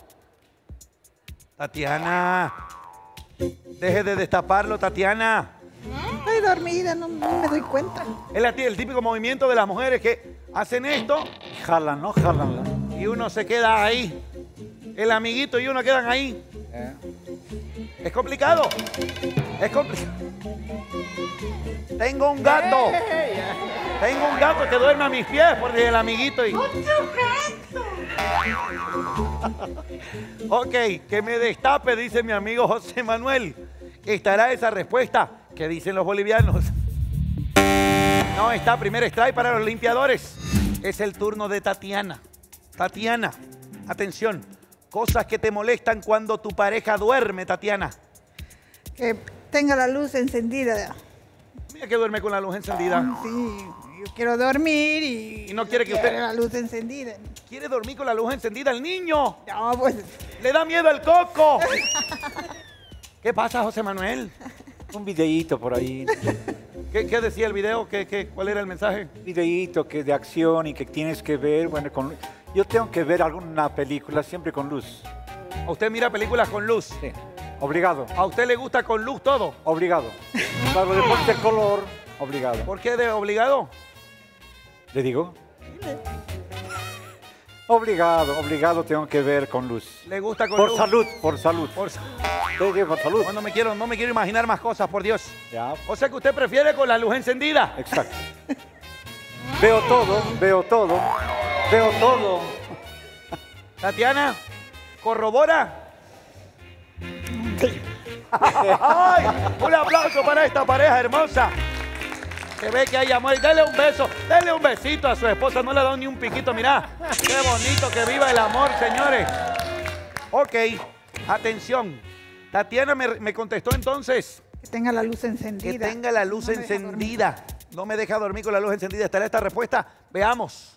Tatiana, deje de destaparlo, Tatiana. Estoy dormida, no, no me doy cuenta. Es la- el típico movimiento de las mujeres que hacen esto Jalan, ¿no? Jalan. y uno se queda ahí. El amiguito y uno quedan ahí. Es complicado. Es complicado. Tengo un gato. Tengo un gato que duerme a mis pies por el amiguito y. ok, que me destape, dice mi amigo José Manuel. ¿Estará esa respuesta? que dicen los bolivianos? No está, primer strike para los limpiadores. Es el turno de Tatiana. Tatiana, atención. Cosas que te molestan cuando tu pareja duerme, Tatiana. Que tenga la luz encendida. Que duerme con la luz encendida. Sí, yo quiero dormir y, Y no quiere que usted- la luz encendida. ¿Quiere dormir con la luz encendida el niño? No, pues Le da miedo el coco. ¿Qué pasa, José Manuel? Un videíto por ahí. ¿Qué, qué decía el video? ¿Qué, qué, cuál era el mensaje? Un videíto que de acción y que tienes que ver. Bueno, con, yo tengo que ver alguna película siempre con luz. ¿A usted mira películas con luz? Sí. Obligado. ¿A usted le gusta con luz todo? Obligado. Del color, obligado. ¿Por qué de obligado? ¿Le digo? Obligado, obligado tengo que ver con luz. ¿Le gusta con Por luz? salud, por salud. Por sa- Te digo, por salud. No, no me quiero, no me quiero imaginar más cosas, por Dios. Ya, O sea que usted prefiere con la luz encendida. exacto. Veo todo, veo todo, veo todo. Tatiana, corrobora. ¡Ay! Un aplauso para esta pareja hermosa. Se ve que hay amor. Y Dale un beso, dale un besito a su esposa. No le ha dado ni un piquito. Mirá, qué bonito que viva el amor, señores. Ok, atención. Tatiana me, me contestó entonces que tenga la luz que encendida. tenga la luz No encendida. No me deja dormir con la luz encendida. ¿Estará esta respuesta? Veamos.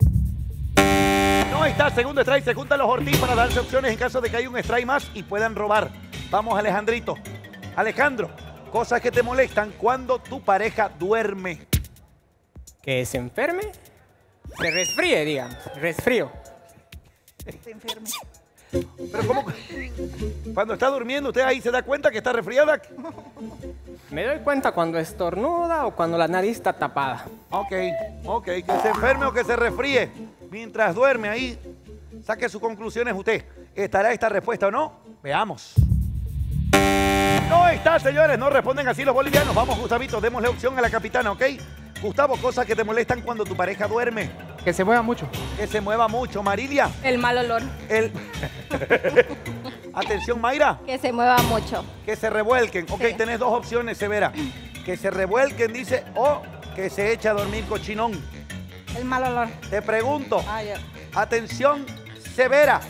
No está, segundo strike. Se juntan los Ortiz para darse opciones en caso de que haya un strike más y puedan robar. Vamos, Alejandrito. Alejandro, cosas que te molestan cuando tu pareja duerme. Que se enferme, se resfríe, digamos. Resfrío. Se enferme. Pero ¿cómo? Cuando está durmiendo, ¿usted ahí se da cuenta que está resfriada? Me doy cuenta cuando estornuda o cuando la nariz está tapada. Ok, ok, que se enferme o que se resfríe. Mientras duerme ahí, saque sus conclusiones usted. ¿Estará esta respuesta o no? Veamos. No está, señores, no responden así los bolivianos. Vamos, Gustavito, démosle opción a la capitana, ¿ok? Gustavo, cosas que te molestan cuando tu pareja duerme. Que se mueva mucho. Que se mueva mucho. Marilia, El mal olor. el... Atención, Mayra, Que se mueva mucho. que se revuelquen. Ok, Sí. tenés dos opciones, Severa. Que se revuelquen, dice, o que se eche a dormir cochinón. El mal olor. Te pregunto, Ah. Atención severa.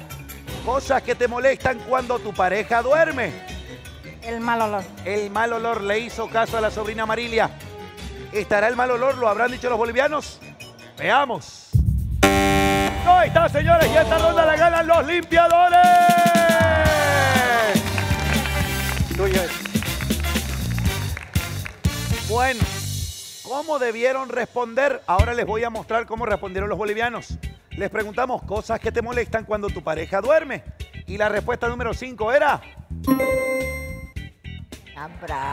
Cosas que te molestan cuando tu pareja duerme. El mal olor. El mal olor le hizo caso a la sobrina Marilia. ¿Estará el mal olor? ¿Lo habrán dicho los bolivianos? Veamos. No está, señores, y esta ronda la ganan los limpiadores. Bueno, ¿cómo debieron responder? Ahora les voy a mostrar cómo respondieron los bolivianos. Les preguntamos cosas que te molestan cuando tu pareja duerme. Y la respuesta número 5 era...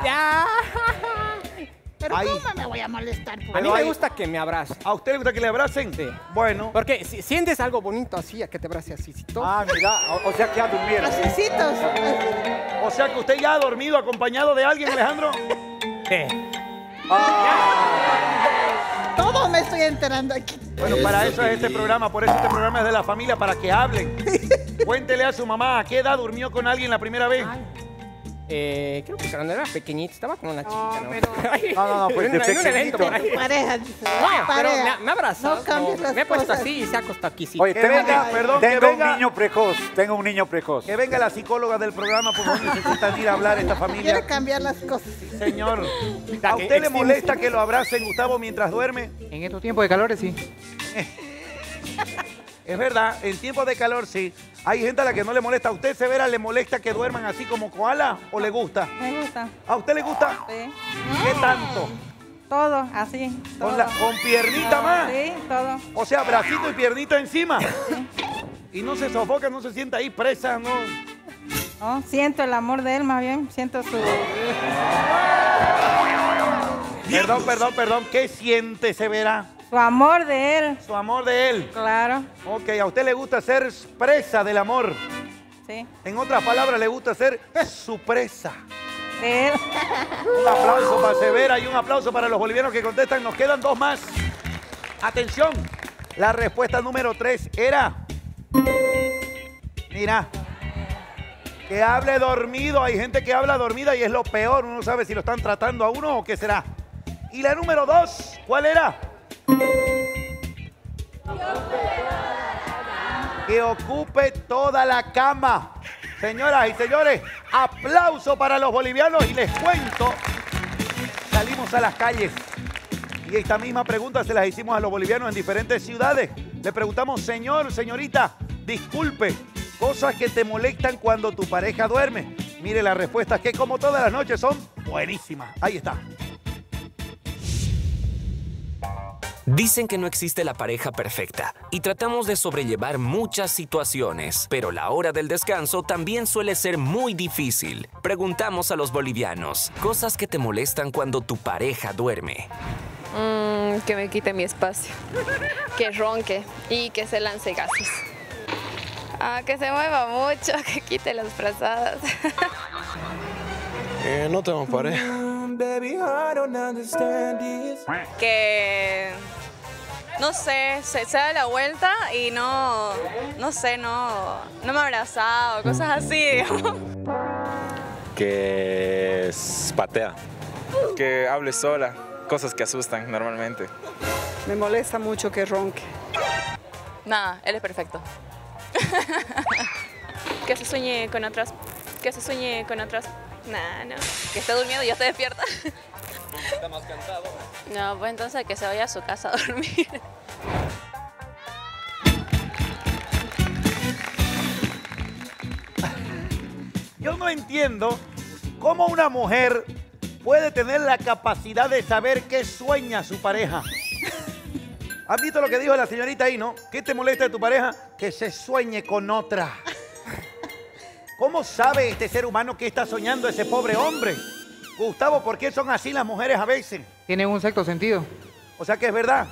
¡Ya! Pero Ahí. ¿cómo me voy a molestar? por A mí me gusta que me abracen. ¿A usted le gusta que le abracen? Sí. Bueno. Porque si sientes algo bonito así, a que te abrace así. si todo- Ah, mira, o, o sea que ya durmieron. Bracecitos. O sea que usted ya ha dormido acompañado de alguien, Alejandro. Sí. Todo me estoy enterando aquí. Bueno, para eso es este programa, por eso este programa es de la familia, para que hablen. Cuéntele a su mamá, ¿a qué edad durmió con alguien la primera vez? Eh, creo que cuando era pequeñito estaba con una chica, ¿no? Ay, No, no, no, pues de en un evento pequeñito. por ahí. Pareja, dice. No, pero me, ha- me ha abrazado. No cambies no, las me he puesto cosas. así y se ha acostado aquí. Sí. Oye, Que tengo, venga, perdón, que tengo venga. un niño precoz, tengo un niño precoz. Que venga la psicóloga del programa, por favor, necesitan ir a hablar esta familia. Quiere cambiar las cosas. Señor, Ya ¿a que usted le molesta que lo abracen, Gustavo, mientras duerme? En estos tiempos de calores, sí. Es verdad, en tiempos de calor sí. Hay gente a la que no le molesta. ¿A usted, Severa, le molesta que duerman así como koala o le gusta? Me gusta. ¿A usted le gusta? Sí. ¿Qué tanto? Todo, así. Todo. ¿Con, la, con piernita más? Sí, todo. O sea, bracito y piernita encima. Y no se sofoca, no se sienta ahí presa, no. No, siento el amor de él más bien. Siento su... Perdón, perdón, perdón. ¿Qué siente, Severa? Su amor de él. Su amor de él. Claro. Ok, a usted le gusta ser presa del amor. Sí. En otras palabras, le gusta ser su presa. De él. Un aplauso para Severa y un aplauso para los bolivianos que contestan. Nos quedan dos más. Atención. La respuesta número tres era. Mira. Que hable dormido. Hay gente que habla dormida y es lo peor. Uno no sabe si lo están tratando a uno o qué será. Y la número dos, ¿cuál era? Que ocupe toda la cama. Señoras y señores, aplauso para los bolivianos y les cuento, salimos a las calles y esta misma pregunta se las hicimos a los bolivianos en diferentes ciudades. Le preguntamos, señor, señorita, disculpe, cosas que te molestan cuando tu pareja duerme. Mire las respuestas que como todas las noches son buenísimas. Ahí está. Dicen que no existe la pareja perfecta y tratamos de sobrellevar muchas situaciones, pero la hora del descanso también suele ser muy difícil. Preguntamos a los bolivianos, cosas que te molestan cuando tu pareja duerme. Mm, que me quite mi espacio. Que ronque y que se lance gases. Ah, que se mueva mucho, que quite las frazadas. Eh, no tengo pareja. que no sé, se, se da la vuelta y no, no sé, no, no me ha abrazado, cosas así, digamos. Que patea. Que hable sola. Cosas que asustan normalmente. Me molesta mucho que ronque. Nada, él es perfecto. que se sueñe con otras, que se sueñe con otras. Nah, no. Que esté durmiendo y yo esté despierta. Está más cansado. No, pues entonces que se vaya a su casa a dormir. Yo no entiendo cómo una mujer puede tener la capacidad de saber qué sueña su pareja. ¿Han visto lo que dijo la señorita ahí, no? ¿Qué te molesta de tu pareja? Que se sueñe con otra. ¿Cómo sabe este ser humano que está soñando ese pobre hombre? Gustavo, ¿por qué son así las mujeres a veces? Tienen un sexto sentido. O sea que es verdad.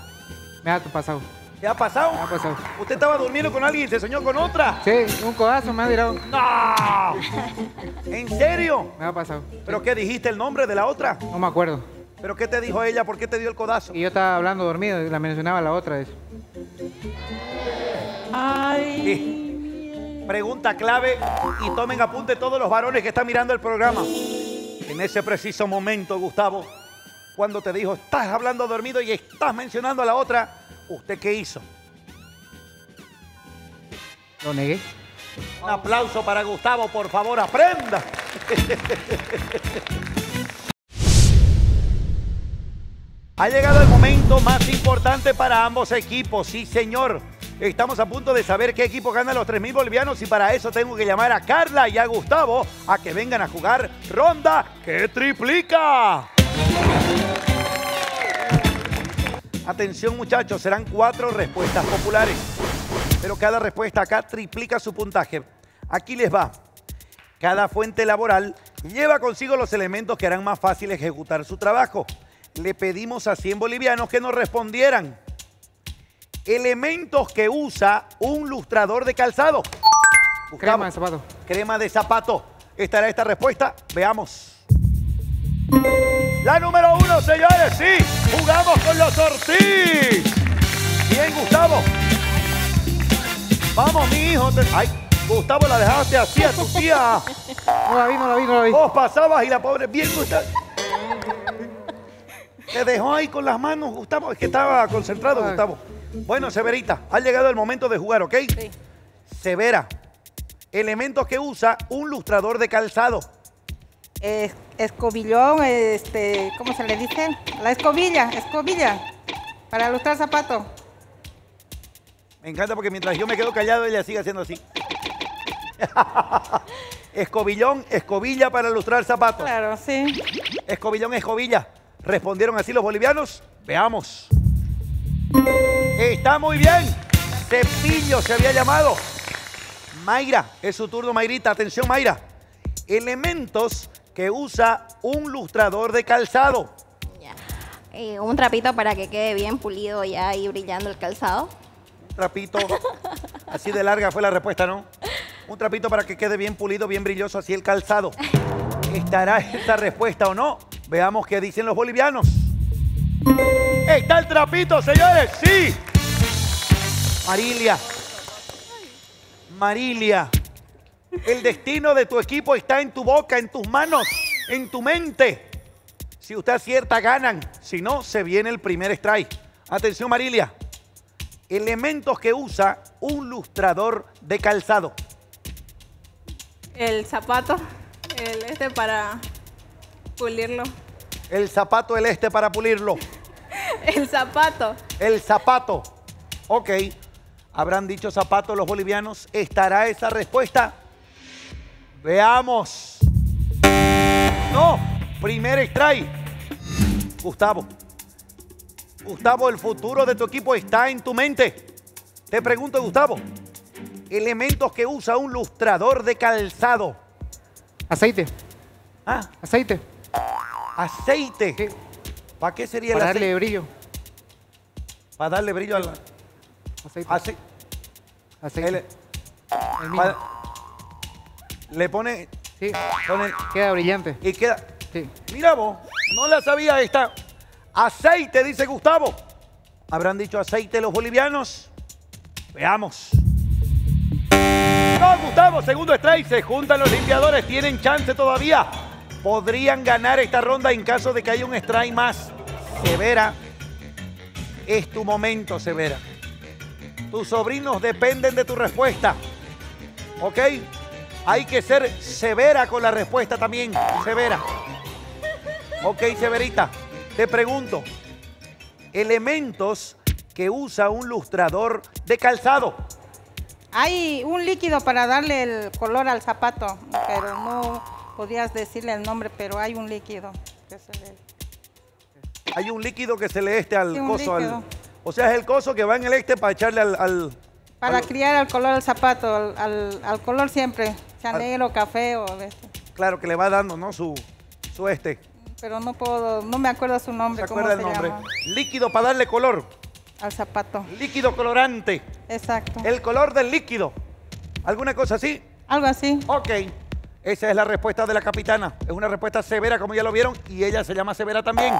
Me ha pasado. ¿Qué ha pasado? Me ha pasado. ¿Usted estaba durmiendo con alguien y se soñó con otra? Sí, un codazo me ha tirado. ¡No! ¿En serio? Me ha pasado. ¿Pero qué dijiste el nombre de la otra? No me acuerdo. ¿Pero qué te dijo ella? ¿Por qué te dio el codazo? Y yo estaba hablando dormido y la mencionaba la otra. Eso. Sí. Pregunta clave y tomen apunte todos los varones que están mirando el programa. En ese preciso momento, Gustavo, cuando te dijo, estás hablando dormido y estás mencionando a la otra, ¿usted qué hizo? Lo negué. Un aplauso para Gustavo, por favor, aprenda. Ha llegado el momento más importante para ambos equipos, sí señor. Estamos a punto de saber qué equipo gana los 3.000 bolivianos y para eso tengo que llamar a Carla y a Gustavo a que vengan a jugar ronda que triplica. Atención muchachos, serán cuatro respuestas populares, pero cada respuesta acá triplica su puntaje. Aquí les va. Cada fuente laboral lleva consigo los elementos que harán más fácil ejecutar su trabajo. le pedimos a 100 bolivianos que nos respondieran elementos que usa un lustrador de calzado. Crema de zapato. Crema de zapato. ¿Estará esta respuesta? Veamos. La número uno, señores, sí. Jugamos con los Ortiz. Bien, Gustavo. Vamos, mi hijo. Ay, Gustavo, la dejaste así a tu tía. No la vi, no la vi, no la vi. Vos pasabas y la pobre, bien, Gustavo. Te dejó ahí con las manos, Gustavo. Es que estaba concentrado, Gustavo. Bueno, Severita, ha llegado el momento de jugar, ¿ok? Sí. Severa, elementos que usa un lustrador de calzado. Es- escobillón, este, ¿cómo se le dice? La escobilla, escobilla, para lustrar zapato. Me encanta porque mientras yo me quedo callado, ella sigue haciendo así. Escobillón, escobilla para ilustrar zapatos. Claro, sí. Escobillón, escobilla. ¿Respondieron así los bolivianos? Veamos. Está muy bien. Cepillo se había llamado. Mayra, es su turno, Mayrita. Atención, Mayra. Elementos que usa un lustrador de calzado. Eh, un trapito para que quede bien pulido ya y brillando el calzado. Un trapito. Así de larga fue la respuesta, ¿no? Un trapito para que quede bien pulido, bien brilloso, así el calzado. ¿Estará esta respuesta o no? Veamos qué dicen los bolivianos. ¿Está el trapito, señores? Sí. Marilia. Marilia. El destino de tu equipo está en tu boca, en tus manos, en tu mente. Si usted acierta, ganan. Si no, se viene el primer strike. Atención, Marilia. Elementos que usa un lustrador de calzado. El zapato, el este para pulirlo. El zapato, el este para pulirlo. El zapato. El zapato. Ok. ¿Habrán dicho zapato los bolivianos? ¿Estará esa respuesta? Veamos. No. Primer strike. Gustavo. Gustavo, el futuro de tu equipo está en tu mente. Te pregunto, Gustavo. Elementos que usa un lustrador de calzado. Aceite. Ah. Aceite. Aceite. ¿Para qué sería Para el darle aceite? brillo. Para darle brillo al Aceite. Ace- Aceite. El pa- le pone, Sí. pone- Queda brillante. y queda. Sí. Mira vos, no la sabía esta. Aceite, dice Gustavo. ¿Habrán dicho aceite los bolivianos? Veamos. No, Gustavo, segundo strike. Se juntan los limpiadores. Tienen chance todavía. Podrían ganar esta ronda en caso de que haya un strike más. Severa, es tu momento, Severa. Tus sobrinos dependen de tu respuesta. ¿Ok? Hay que ser severa con la respuesta también. Severa. Ok, Severita. Te pregunto. Elementos que usa un lustrador de calzado. Hay un líquido para darle el color al zapato, pero no podías decirle el nombre, pero hay un líquido. que se le- Hay un líquido que se le este al Sí, coso. al- o sea, es el coso que va en el este para echarle al... al- Para al- criar el color al zapato, al, color siempre, sea negro, café o este. claro, que le va dando, ¿no? Su, su este. Pero no puedo, no me acuerdo su nombre, ¿Se cómo acuerda se el nombre? llama. Líquido para darle color. Al zapato. Líquido colorante. Exacto. El color del líquido. ¿Alguna cosa así? Algo así. Ok. Esa es la respuesta de la capitana. Es una respuesta severa, como ya lo vieron, y ella se llama severa también.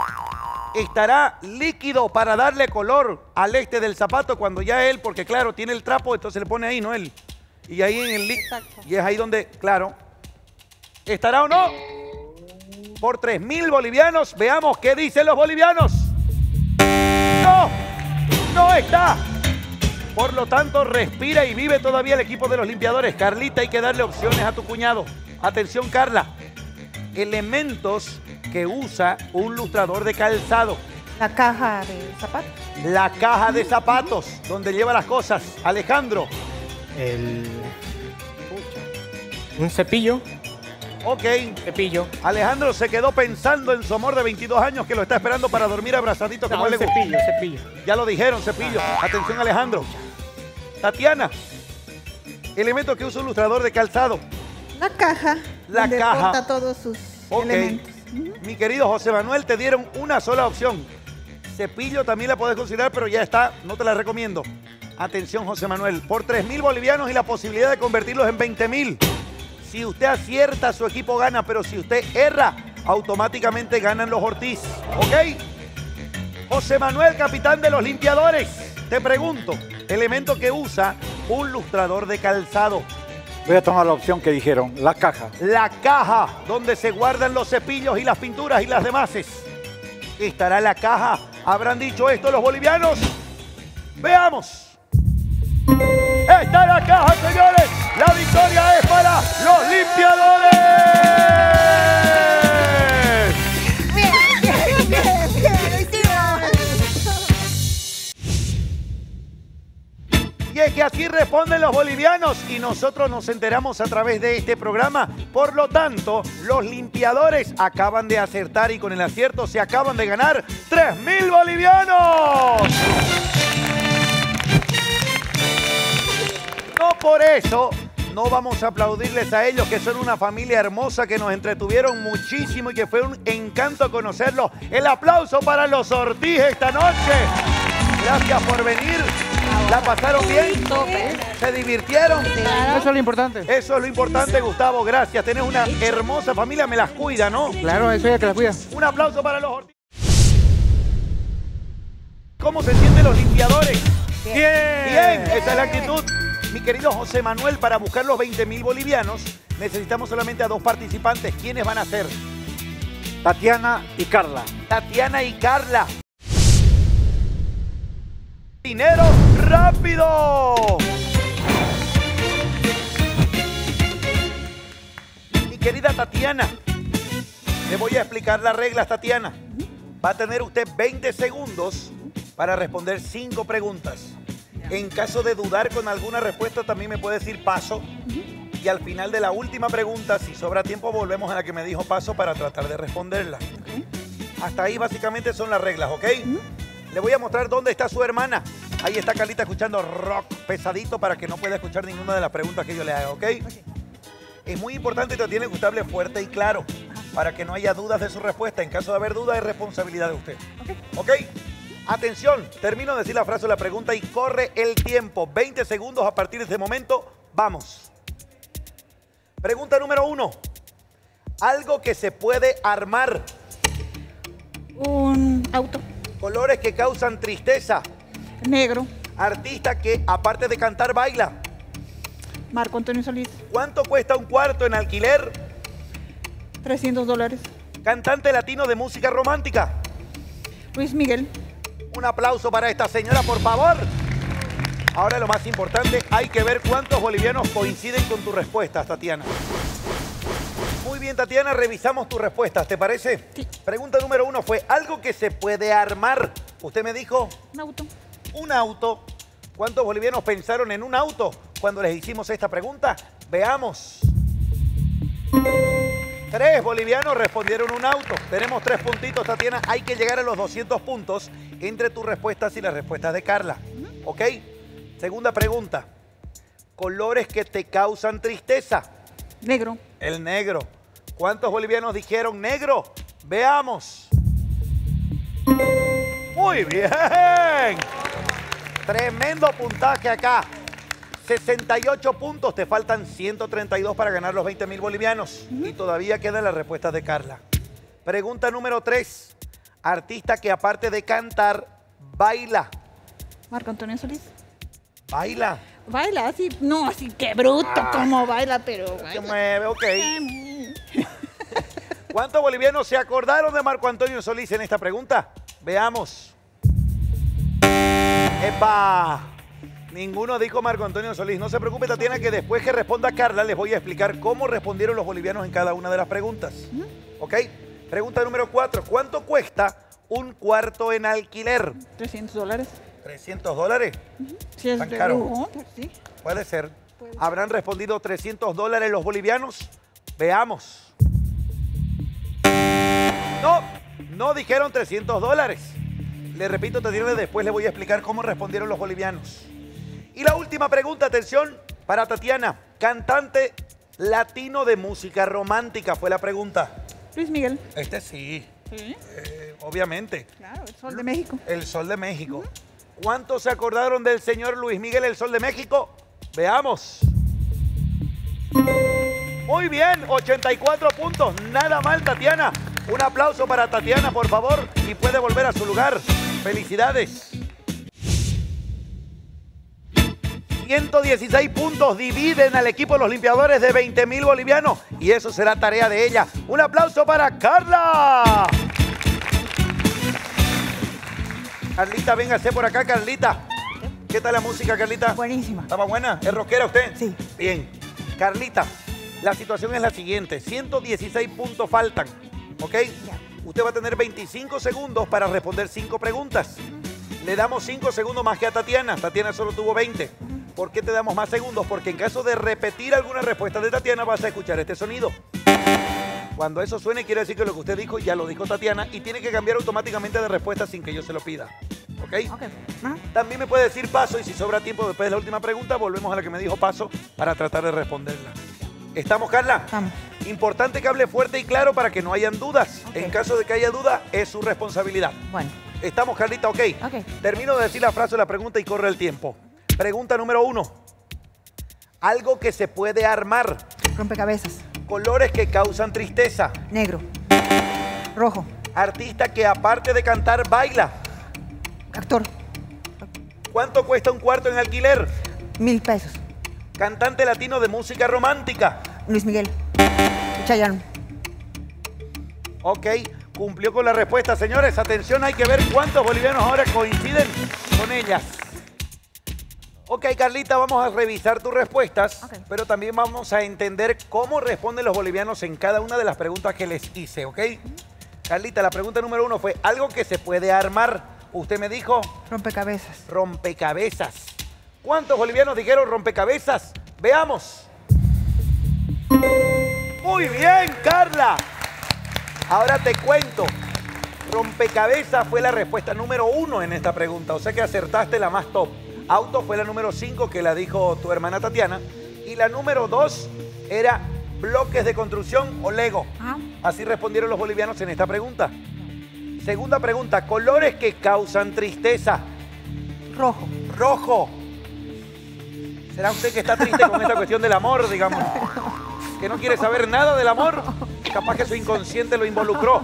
Estará líquido para darle color al este del zapato cuando ya él, porque claro, tiene el trapo, entonces le pone ahí, ¿no? Él. Y ahí en el líquido. Y es ahí donde, claro. ¿Estará o no? Por 3 mil bolivianos, veamos qué dicen los bolivianos. No, no está. Por lo tanto, respira y vive todavía el equipo de los limpiadores. Carlita, hay que darle opciones a tu cuñado. Atención, Carla. Elementos que usa un lustrador de calzado. La caja de zapatos. La caja de zapatos, donde lleva las cosas. Alejandro. El. Un cepillo. Ok. Cepillo. Alejandro se quedó pensando en su amor de 22 años que lo está esperando para dormir abrazadito como No, él le gusta. cepillo, cepillo. Ya lo dijeron, cepillo. Atención, Alejandro. Tatiana. Elemento que usa un lustrador de calzado. La caja. La donde caja. corta todos sus elementos. Mi querido José Manuel, te dieron una sola opción. Cepillo también la puedes considerar, pero ya está, no te la recomiendo. Atención, José Manuel, por 3 mil bolivianos y la posibilidad de convertirlos en 20 mil. Si usted acierta, su equipo gana, pero si usted erra, automáticamente ganan los Ortiz. ¿Ok? José Manuel, capitán de los limpiadores. Te pregunto, elemento que usa un lustrador de calzado. Voy a tomar la opción que dijeron, la caja. La caja donde se guardan los cepillos y las pinturas y las demás. ¿Estará la caja? ¿Habrán dicho esto los bolivianos? Veamos. Está la caja, señores. La victoria es para los limpiadores. Es que así responden los bolivianos y nosotros nos enteramos a través de este programa. Por lo tanto, los limpiadores acaban de acertar y con el acierto se acaban de ganar 3 mil bolivianos. No por eso no vamos a aplaudirles a ellos, que son una familia hermosa que nos entretuvieron muchísimo y que fue un encanto conocerlos. El aplauso para los Ortiz esta noche. Gracias por venir. ¿La pasaron bien? ¿Se divirtieron? Eso es lo importante. Eso es lo importante, Gustavo. Gracias. Tenés una hermosa familia, me las cuida, ¿no? Claro, eso es que la cuida. Un aplauso para los. ¿Cómo se sienten los limpiadores? Bien. Bien, esa es la actitud. Mi querido José Manuel, para buscar los 20 mil bolivianos, necesitamos solamente a dos participantes. ¿Quiénes van a ser? Tatiana y Carla. Tatiana y Carla. Dinero rápido. Mi querida Tatiana, le voy a explicar las reglas, Tatiana. Va a tener usted 20 segundos para responder cinco preguntas. En caso de dudar con alguna respuesta, también me puede decir paso. Y al final de la última pregunta, si sobra tiempo, volvemos a la que me dijo paso para tratar de responderla. Hasta ahí básicamente son las reglas, ¿ok? Le voy a mostrar dónde está su hermana. Ahí está Carlita escuchando rock pesadito para que no pueda escuchar ninguna de las preguntas que yo le haga, ¿ok? Es muy importante que tiene que usted fuerte y claro para que no haya dudas de su respuesta. En caso de haber dudas, es responsabilidad de usted. ¿Ok? Atención, termino de decir la frase o la pregunta y corre el tiempo. 20 segundos a partir de este momento. Vamos. Pregunta número uno. Algo que se puede armar. Un auto Colores que causan tristeza. negro. Artista que, aparte de cantar, baila. Marco Antonio Solís. ¿Cuánto cuesta un cuarto en alquiler? 300 dólares. Cantante latino de música romántica. Luis Miguel. Un aplauso para esta señora, por favor. Ahora lo más importante, hay que ver cuántos bolivianos coinciden con tus respuestas, Tatiana. Muy bien, Tatiana, revisamos tus respuestas, ¿te parece? Pregunta número uno fue, ¿algo que se puede armar? Usted me dijo... Un auto. Un auto. ¿Cuántos bolivianos pensaron en un auto cuando les hicimos esta pregunta? Veamos. Tres bolivianos respondieron un auto. Tenemos tres puntitos, Tatiana. Hay que llegar a los 200 puntos entre tus respuestas y las respuestas de Carla. ¿Ok? Segunda pregunta. Colores que te causan tristeza. Negro. El negro. ¿Cuántos bolivianos dijeron negro? Veamos. Muy bien. Tremendo puntaje acá. 68 puntos, te faltan 132 para ganar los 20 mil bolivianos. Y todavía quedan las respuestas de Carla. Pregunta número 3. Artista que aparte de cantar, baila. Marco Antonio Solís. Baila. Baila así, no así que bruto Ah. como baila, pero. Se mueve, ok. ¿Cuántos bolivianos se acordaron de Marco Antonio Solís en esta pregunta? Veamos. ¡Epa! Ninguno dijo Marco Antonio Solís. No se preocupe, Tatiana, que después que responda Carla les voy a explicar cómo respondieron los bolivianos en cada una de las preguntas. ¿Ok? Pregunta número 4. ¿Cuánto cuesta un cuarto en alquiler? 300 dólares. 300 dólares. Si es ¿Tan de caro? lujo, sí. Puede ser. ¿Habrán respondido 300 dólares los bolivianos? Veamos. No, no dijeron 300 dólares. Le repito, Tatiana, después le voy a explicar cómo respondieron los bolivianos. Y la última pregunta, atención, para Tatiana. Cantante latino de música romántica fue la pregunta. Luis Miguel. Este sí, Sí. eh, obviamente. Claro, el Sol de México. El Sol de México. ¿Cuántos se acordaron del señor Luis Miguel, el Sol de México? Veamos. Muy bien, 84 puntos. Nada mal, Tatiana. Un aplauso para Tatiana, por favor, y puede volver a su lugar. Felicidades. 116 puntos dividen al equipo de los limpiadores de 20 mil bolivianos y eso será tarea de ella. Un aplauso para Carla. Carlita, véngase por acá, Carlita. ¿Qué tal la música, Carlita? Buenísima. ¿Estaba buena? ¿Es rockera usted? Sí. Bien. Carlita, la situación es la siguiente. 116 puntos faltan, ¿ok? Usted va a tener 25 segundos para responder 5 preguntas. Le damos 5 segundos más que a Tatiana. Tatiana solo tuvo 20. ¿Por qué te damos más segundos? Porque en caso de repetir alguna respuesta de Tatiana vas a escuchar este sonido. Cuando eso suene quiere decir que lo que usted dijo ya lo dijo Tatiana y tiene que cambiar automáticamente de respuesta sin que yo se lo pida. ¿Ok? También me puede decir paso y si sobra tiempo después de la última pregunta volvemos a la que me dijo paso para tratar de responderla. ¿Estamos, Carla? Estamos. Importante que hable fuerte y claro para que no hayan dudas. En caso de que haya duda, es su responsabilidad. Bueno. ¿Estamos, Carlita? Ok. Ok. Termino de decir la frase de la pregunta y corre el tiempo. Pregunta número uno. Algo que se puede armar. Rompecabezas. Colores que causan tristeza. Negro. Rojo. Artista que aparte de cantar baila. Actor. ¿Cuánto cuesta un cuarto en alquiler? Mil pesos. Cantante latino de música romántica. Luis Miguel. Chayanne. Ok, cumplió con la respuesta. Señores, atención, hay que ver cuántos bolivianos ahora coinciden con ellas. Ok, Carlita, vamos a revisar tus respuestas, pero también vamos a entender cómo responden los bolivianos en cada una de las preguntas que les hice, ¿ok? Carlita, la pregunta número uno fue, ¿algo que se puede armar? Usted me dijo Rompecabezas. rompecabezas. ¿Cuántos bolivianos dijeron rompecabezas? Veamos. Muy bien, Carla. Ahora te cuento. Rompecabezas fue la respuesta número uno en esta pregunta. O sea que acertaste la más top. Auto fue la número cinco que la dijo tu hermana Tatiana. Y la número dos era bloques de construcción o Lego. Así respondieron los bolivianos en esta pregunta. Segunda pregunta, colores que causan tristeza. Rojo. Rojo. ¿Será usted que está triste con esta cuestión del amor, digamos? Que no quiere saber nada del amor. Capaz que su inconsciente lo involucró.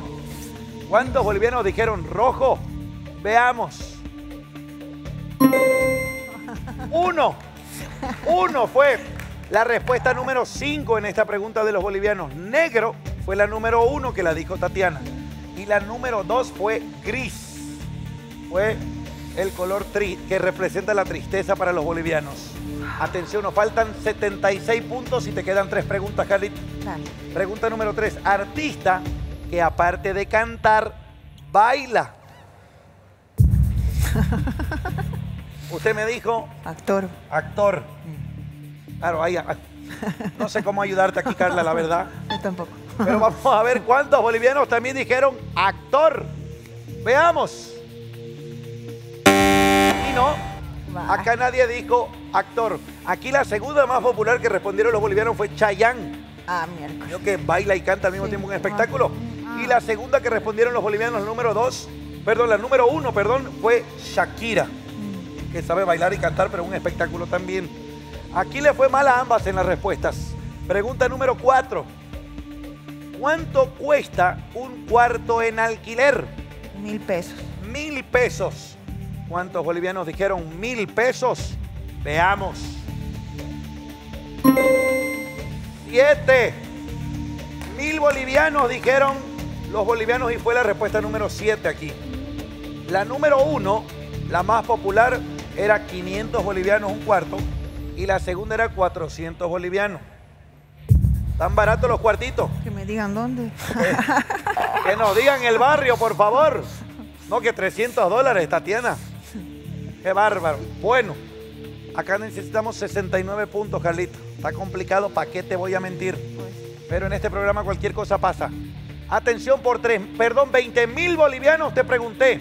¿Cuántos bolivianos dijeron rojo? Veamos. Uno. Uno fue la respuesta número cinco en esta pregunta de los bolivianos. Negro fue la número uno que la dijo Tatiana. Y la número dos fue gris. Fue el color que representa la tristeza para los bolivianos. Atención, nos faltan 76 puntos y te quedan tres preguntas, Carlit. Pregunta número tres. Artista que aparte de cantar, baila. Usted me dijo... Actor. Actor. Claro, ahí... ah, No sé cómo ayudarte aquí, Carla, la verdad. Yo tampoco. Pero vamos a ver cuántos bolivianos también dijeron actor. Veamos. Y no, acá nadie dijo actor. Aquí la segunda más popular que respondieron los bolivianos fue Chayanne. Ah, miércoles. Que baila y canta al mismo tiempo un espectáculo. Y la segunda que respondieron los bolivianos, la número dos, perdón, la número uno, perdón, fue Shakira. Que sabe bailar y cantar, pero un espectáculo también. Aquí le fue mal a ambas en las respuestas. Pregunta número cuatro. ¿Cuánto cuesta un cuarto en alquiler? Mil pesos. Mil pesos. ¿Cuántos bolivianos dijeron mil pesos? Veamos. Siete. Mil bolivianos dijeron los bolivianos y fue la respuesta número siete aquí. La número uno, la más popular, era 500 bolivianos un cuarto y la segunda era 400 bolivianos. ¿Tan baratos los cuartitos? Que me digan dónde. Que nos digan el barrio, por favor. No, que 300 dólares, Tatiana. Qué bárbaro. Bueno, acá necesitamos 69 puntos, Carlito. Está complicado, ¿para qué te voy a mentir? Pero en este programa cualquier cosa pasa. Atención por tres, perdón, 20 mil bolivianos te pregunté.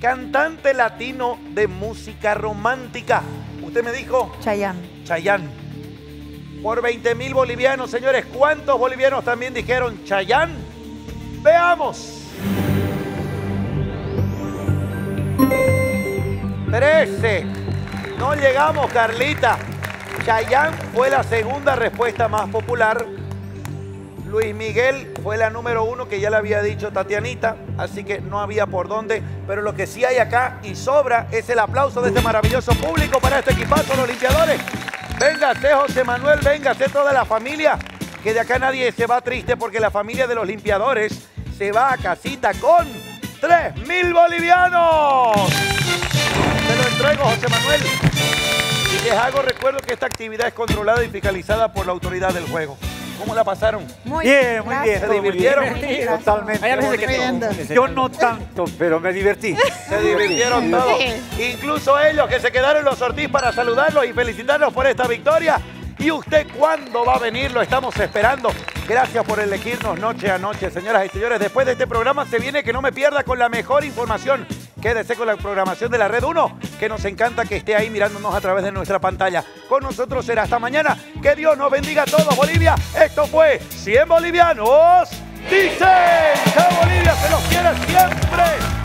Cantante latino de música romántica. Usted me dijo Chayanne. Chayanne. Por 20 mil bolivianos, señores, ¿cuántos bolivianos también dijeron Chayanne? Veamos. 13. No llegamos, Carlita. Chayanne fue la segunda respuesta más popular. Luis Miguel fue la número uno, que ya le había dicho Tatianita, así que no había por dónde. Pero lo que sí hay acá y sobra es el aplauso de este maravilloso público para este equipazo, los limpiadores. Véngase, José Manuel, véngase toda la familia, que de acá nadie se va triste porque la familia de los limpiadores se va a casita con 3 mil bolivianos. José Manuel. Y les hago recuerdo que esta actividad es controlada y fiscalizada por la autoridad del juego. ¿Cómo la pasaron? Muy bien, muy bien. ¿Se muy divirtieron? bien. Totalmente. Hay a veces que Yo no tanto, pero me divertí. Se divirtieron todos. Incluso ellos que se quedaron en los Ortiz para saludarlos y felicitarlos por esta victoria. ¿Y usted cuándo va a venir? Lo estamos esperando. Gracias por elegirnos noche a noche, señoras y señores. Después de este programa se viene que no me pierda con la mejor información. Quédese con la programación de la Red 1, que nos encanta que esté ahí mirándonos a través de nuestra pantalla. Con nosotros será hasta mañana. Que Dios nos bendiga a todos, Bolivia. Esto fue 100 bolivianos. Dicen que Bolivia se los quiere siempre.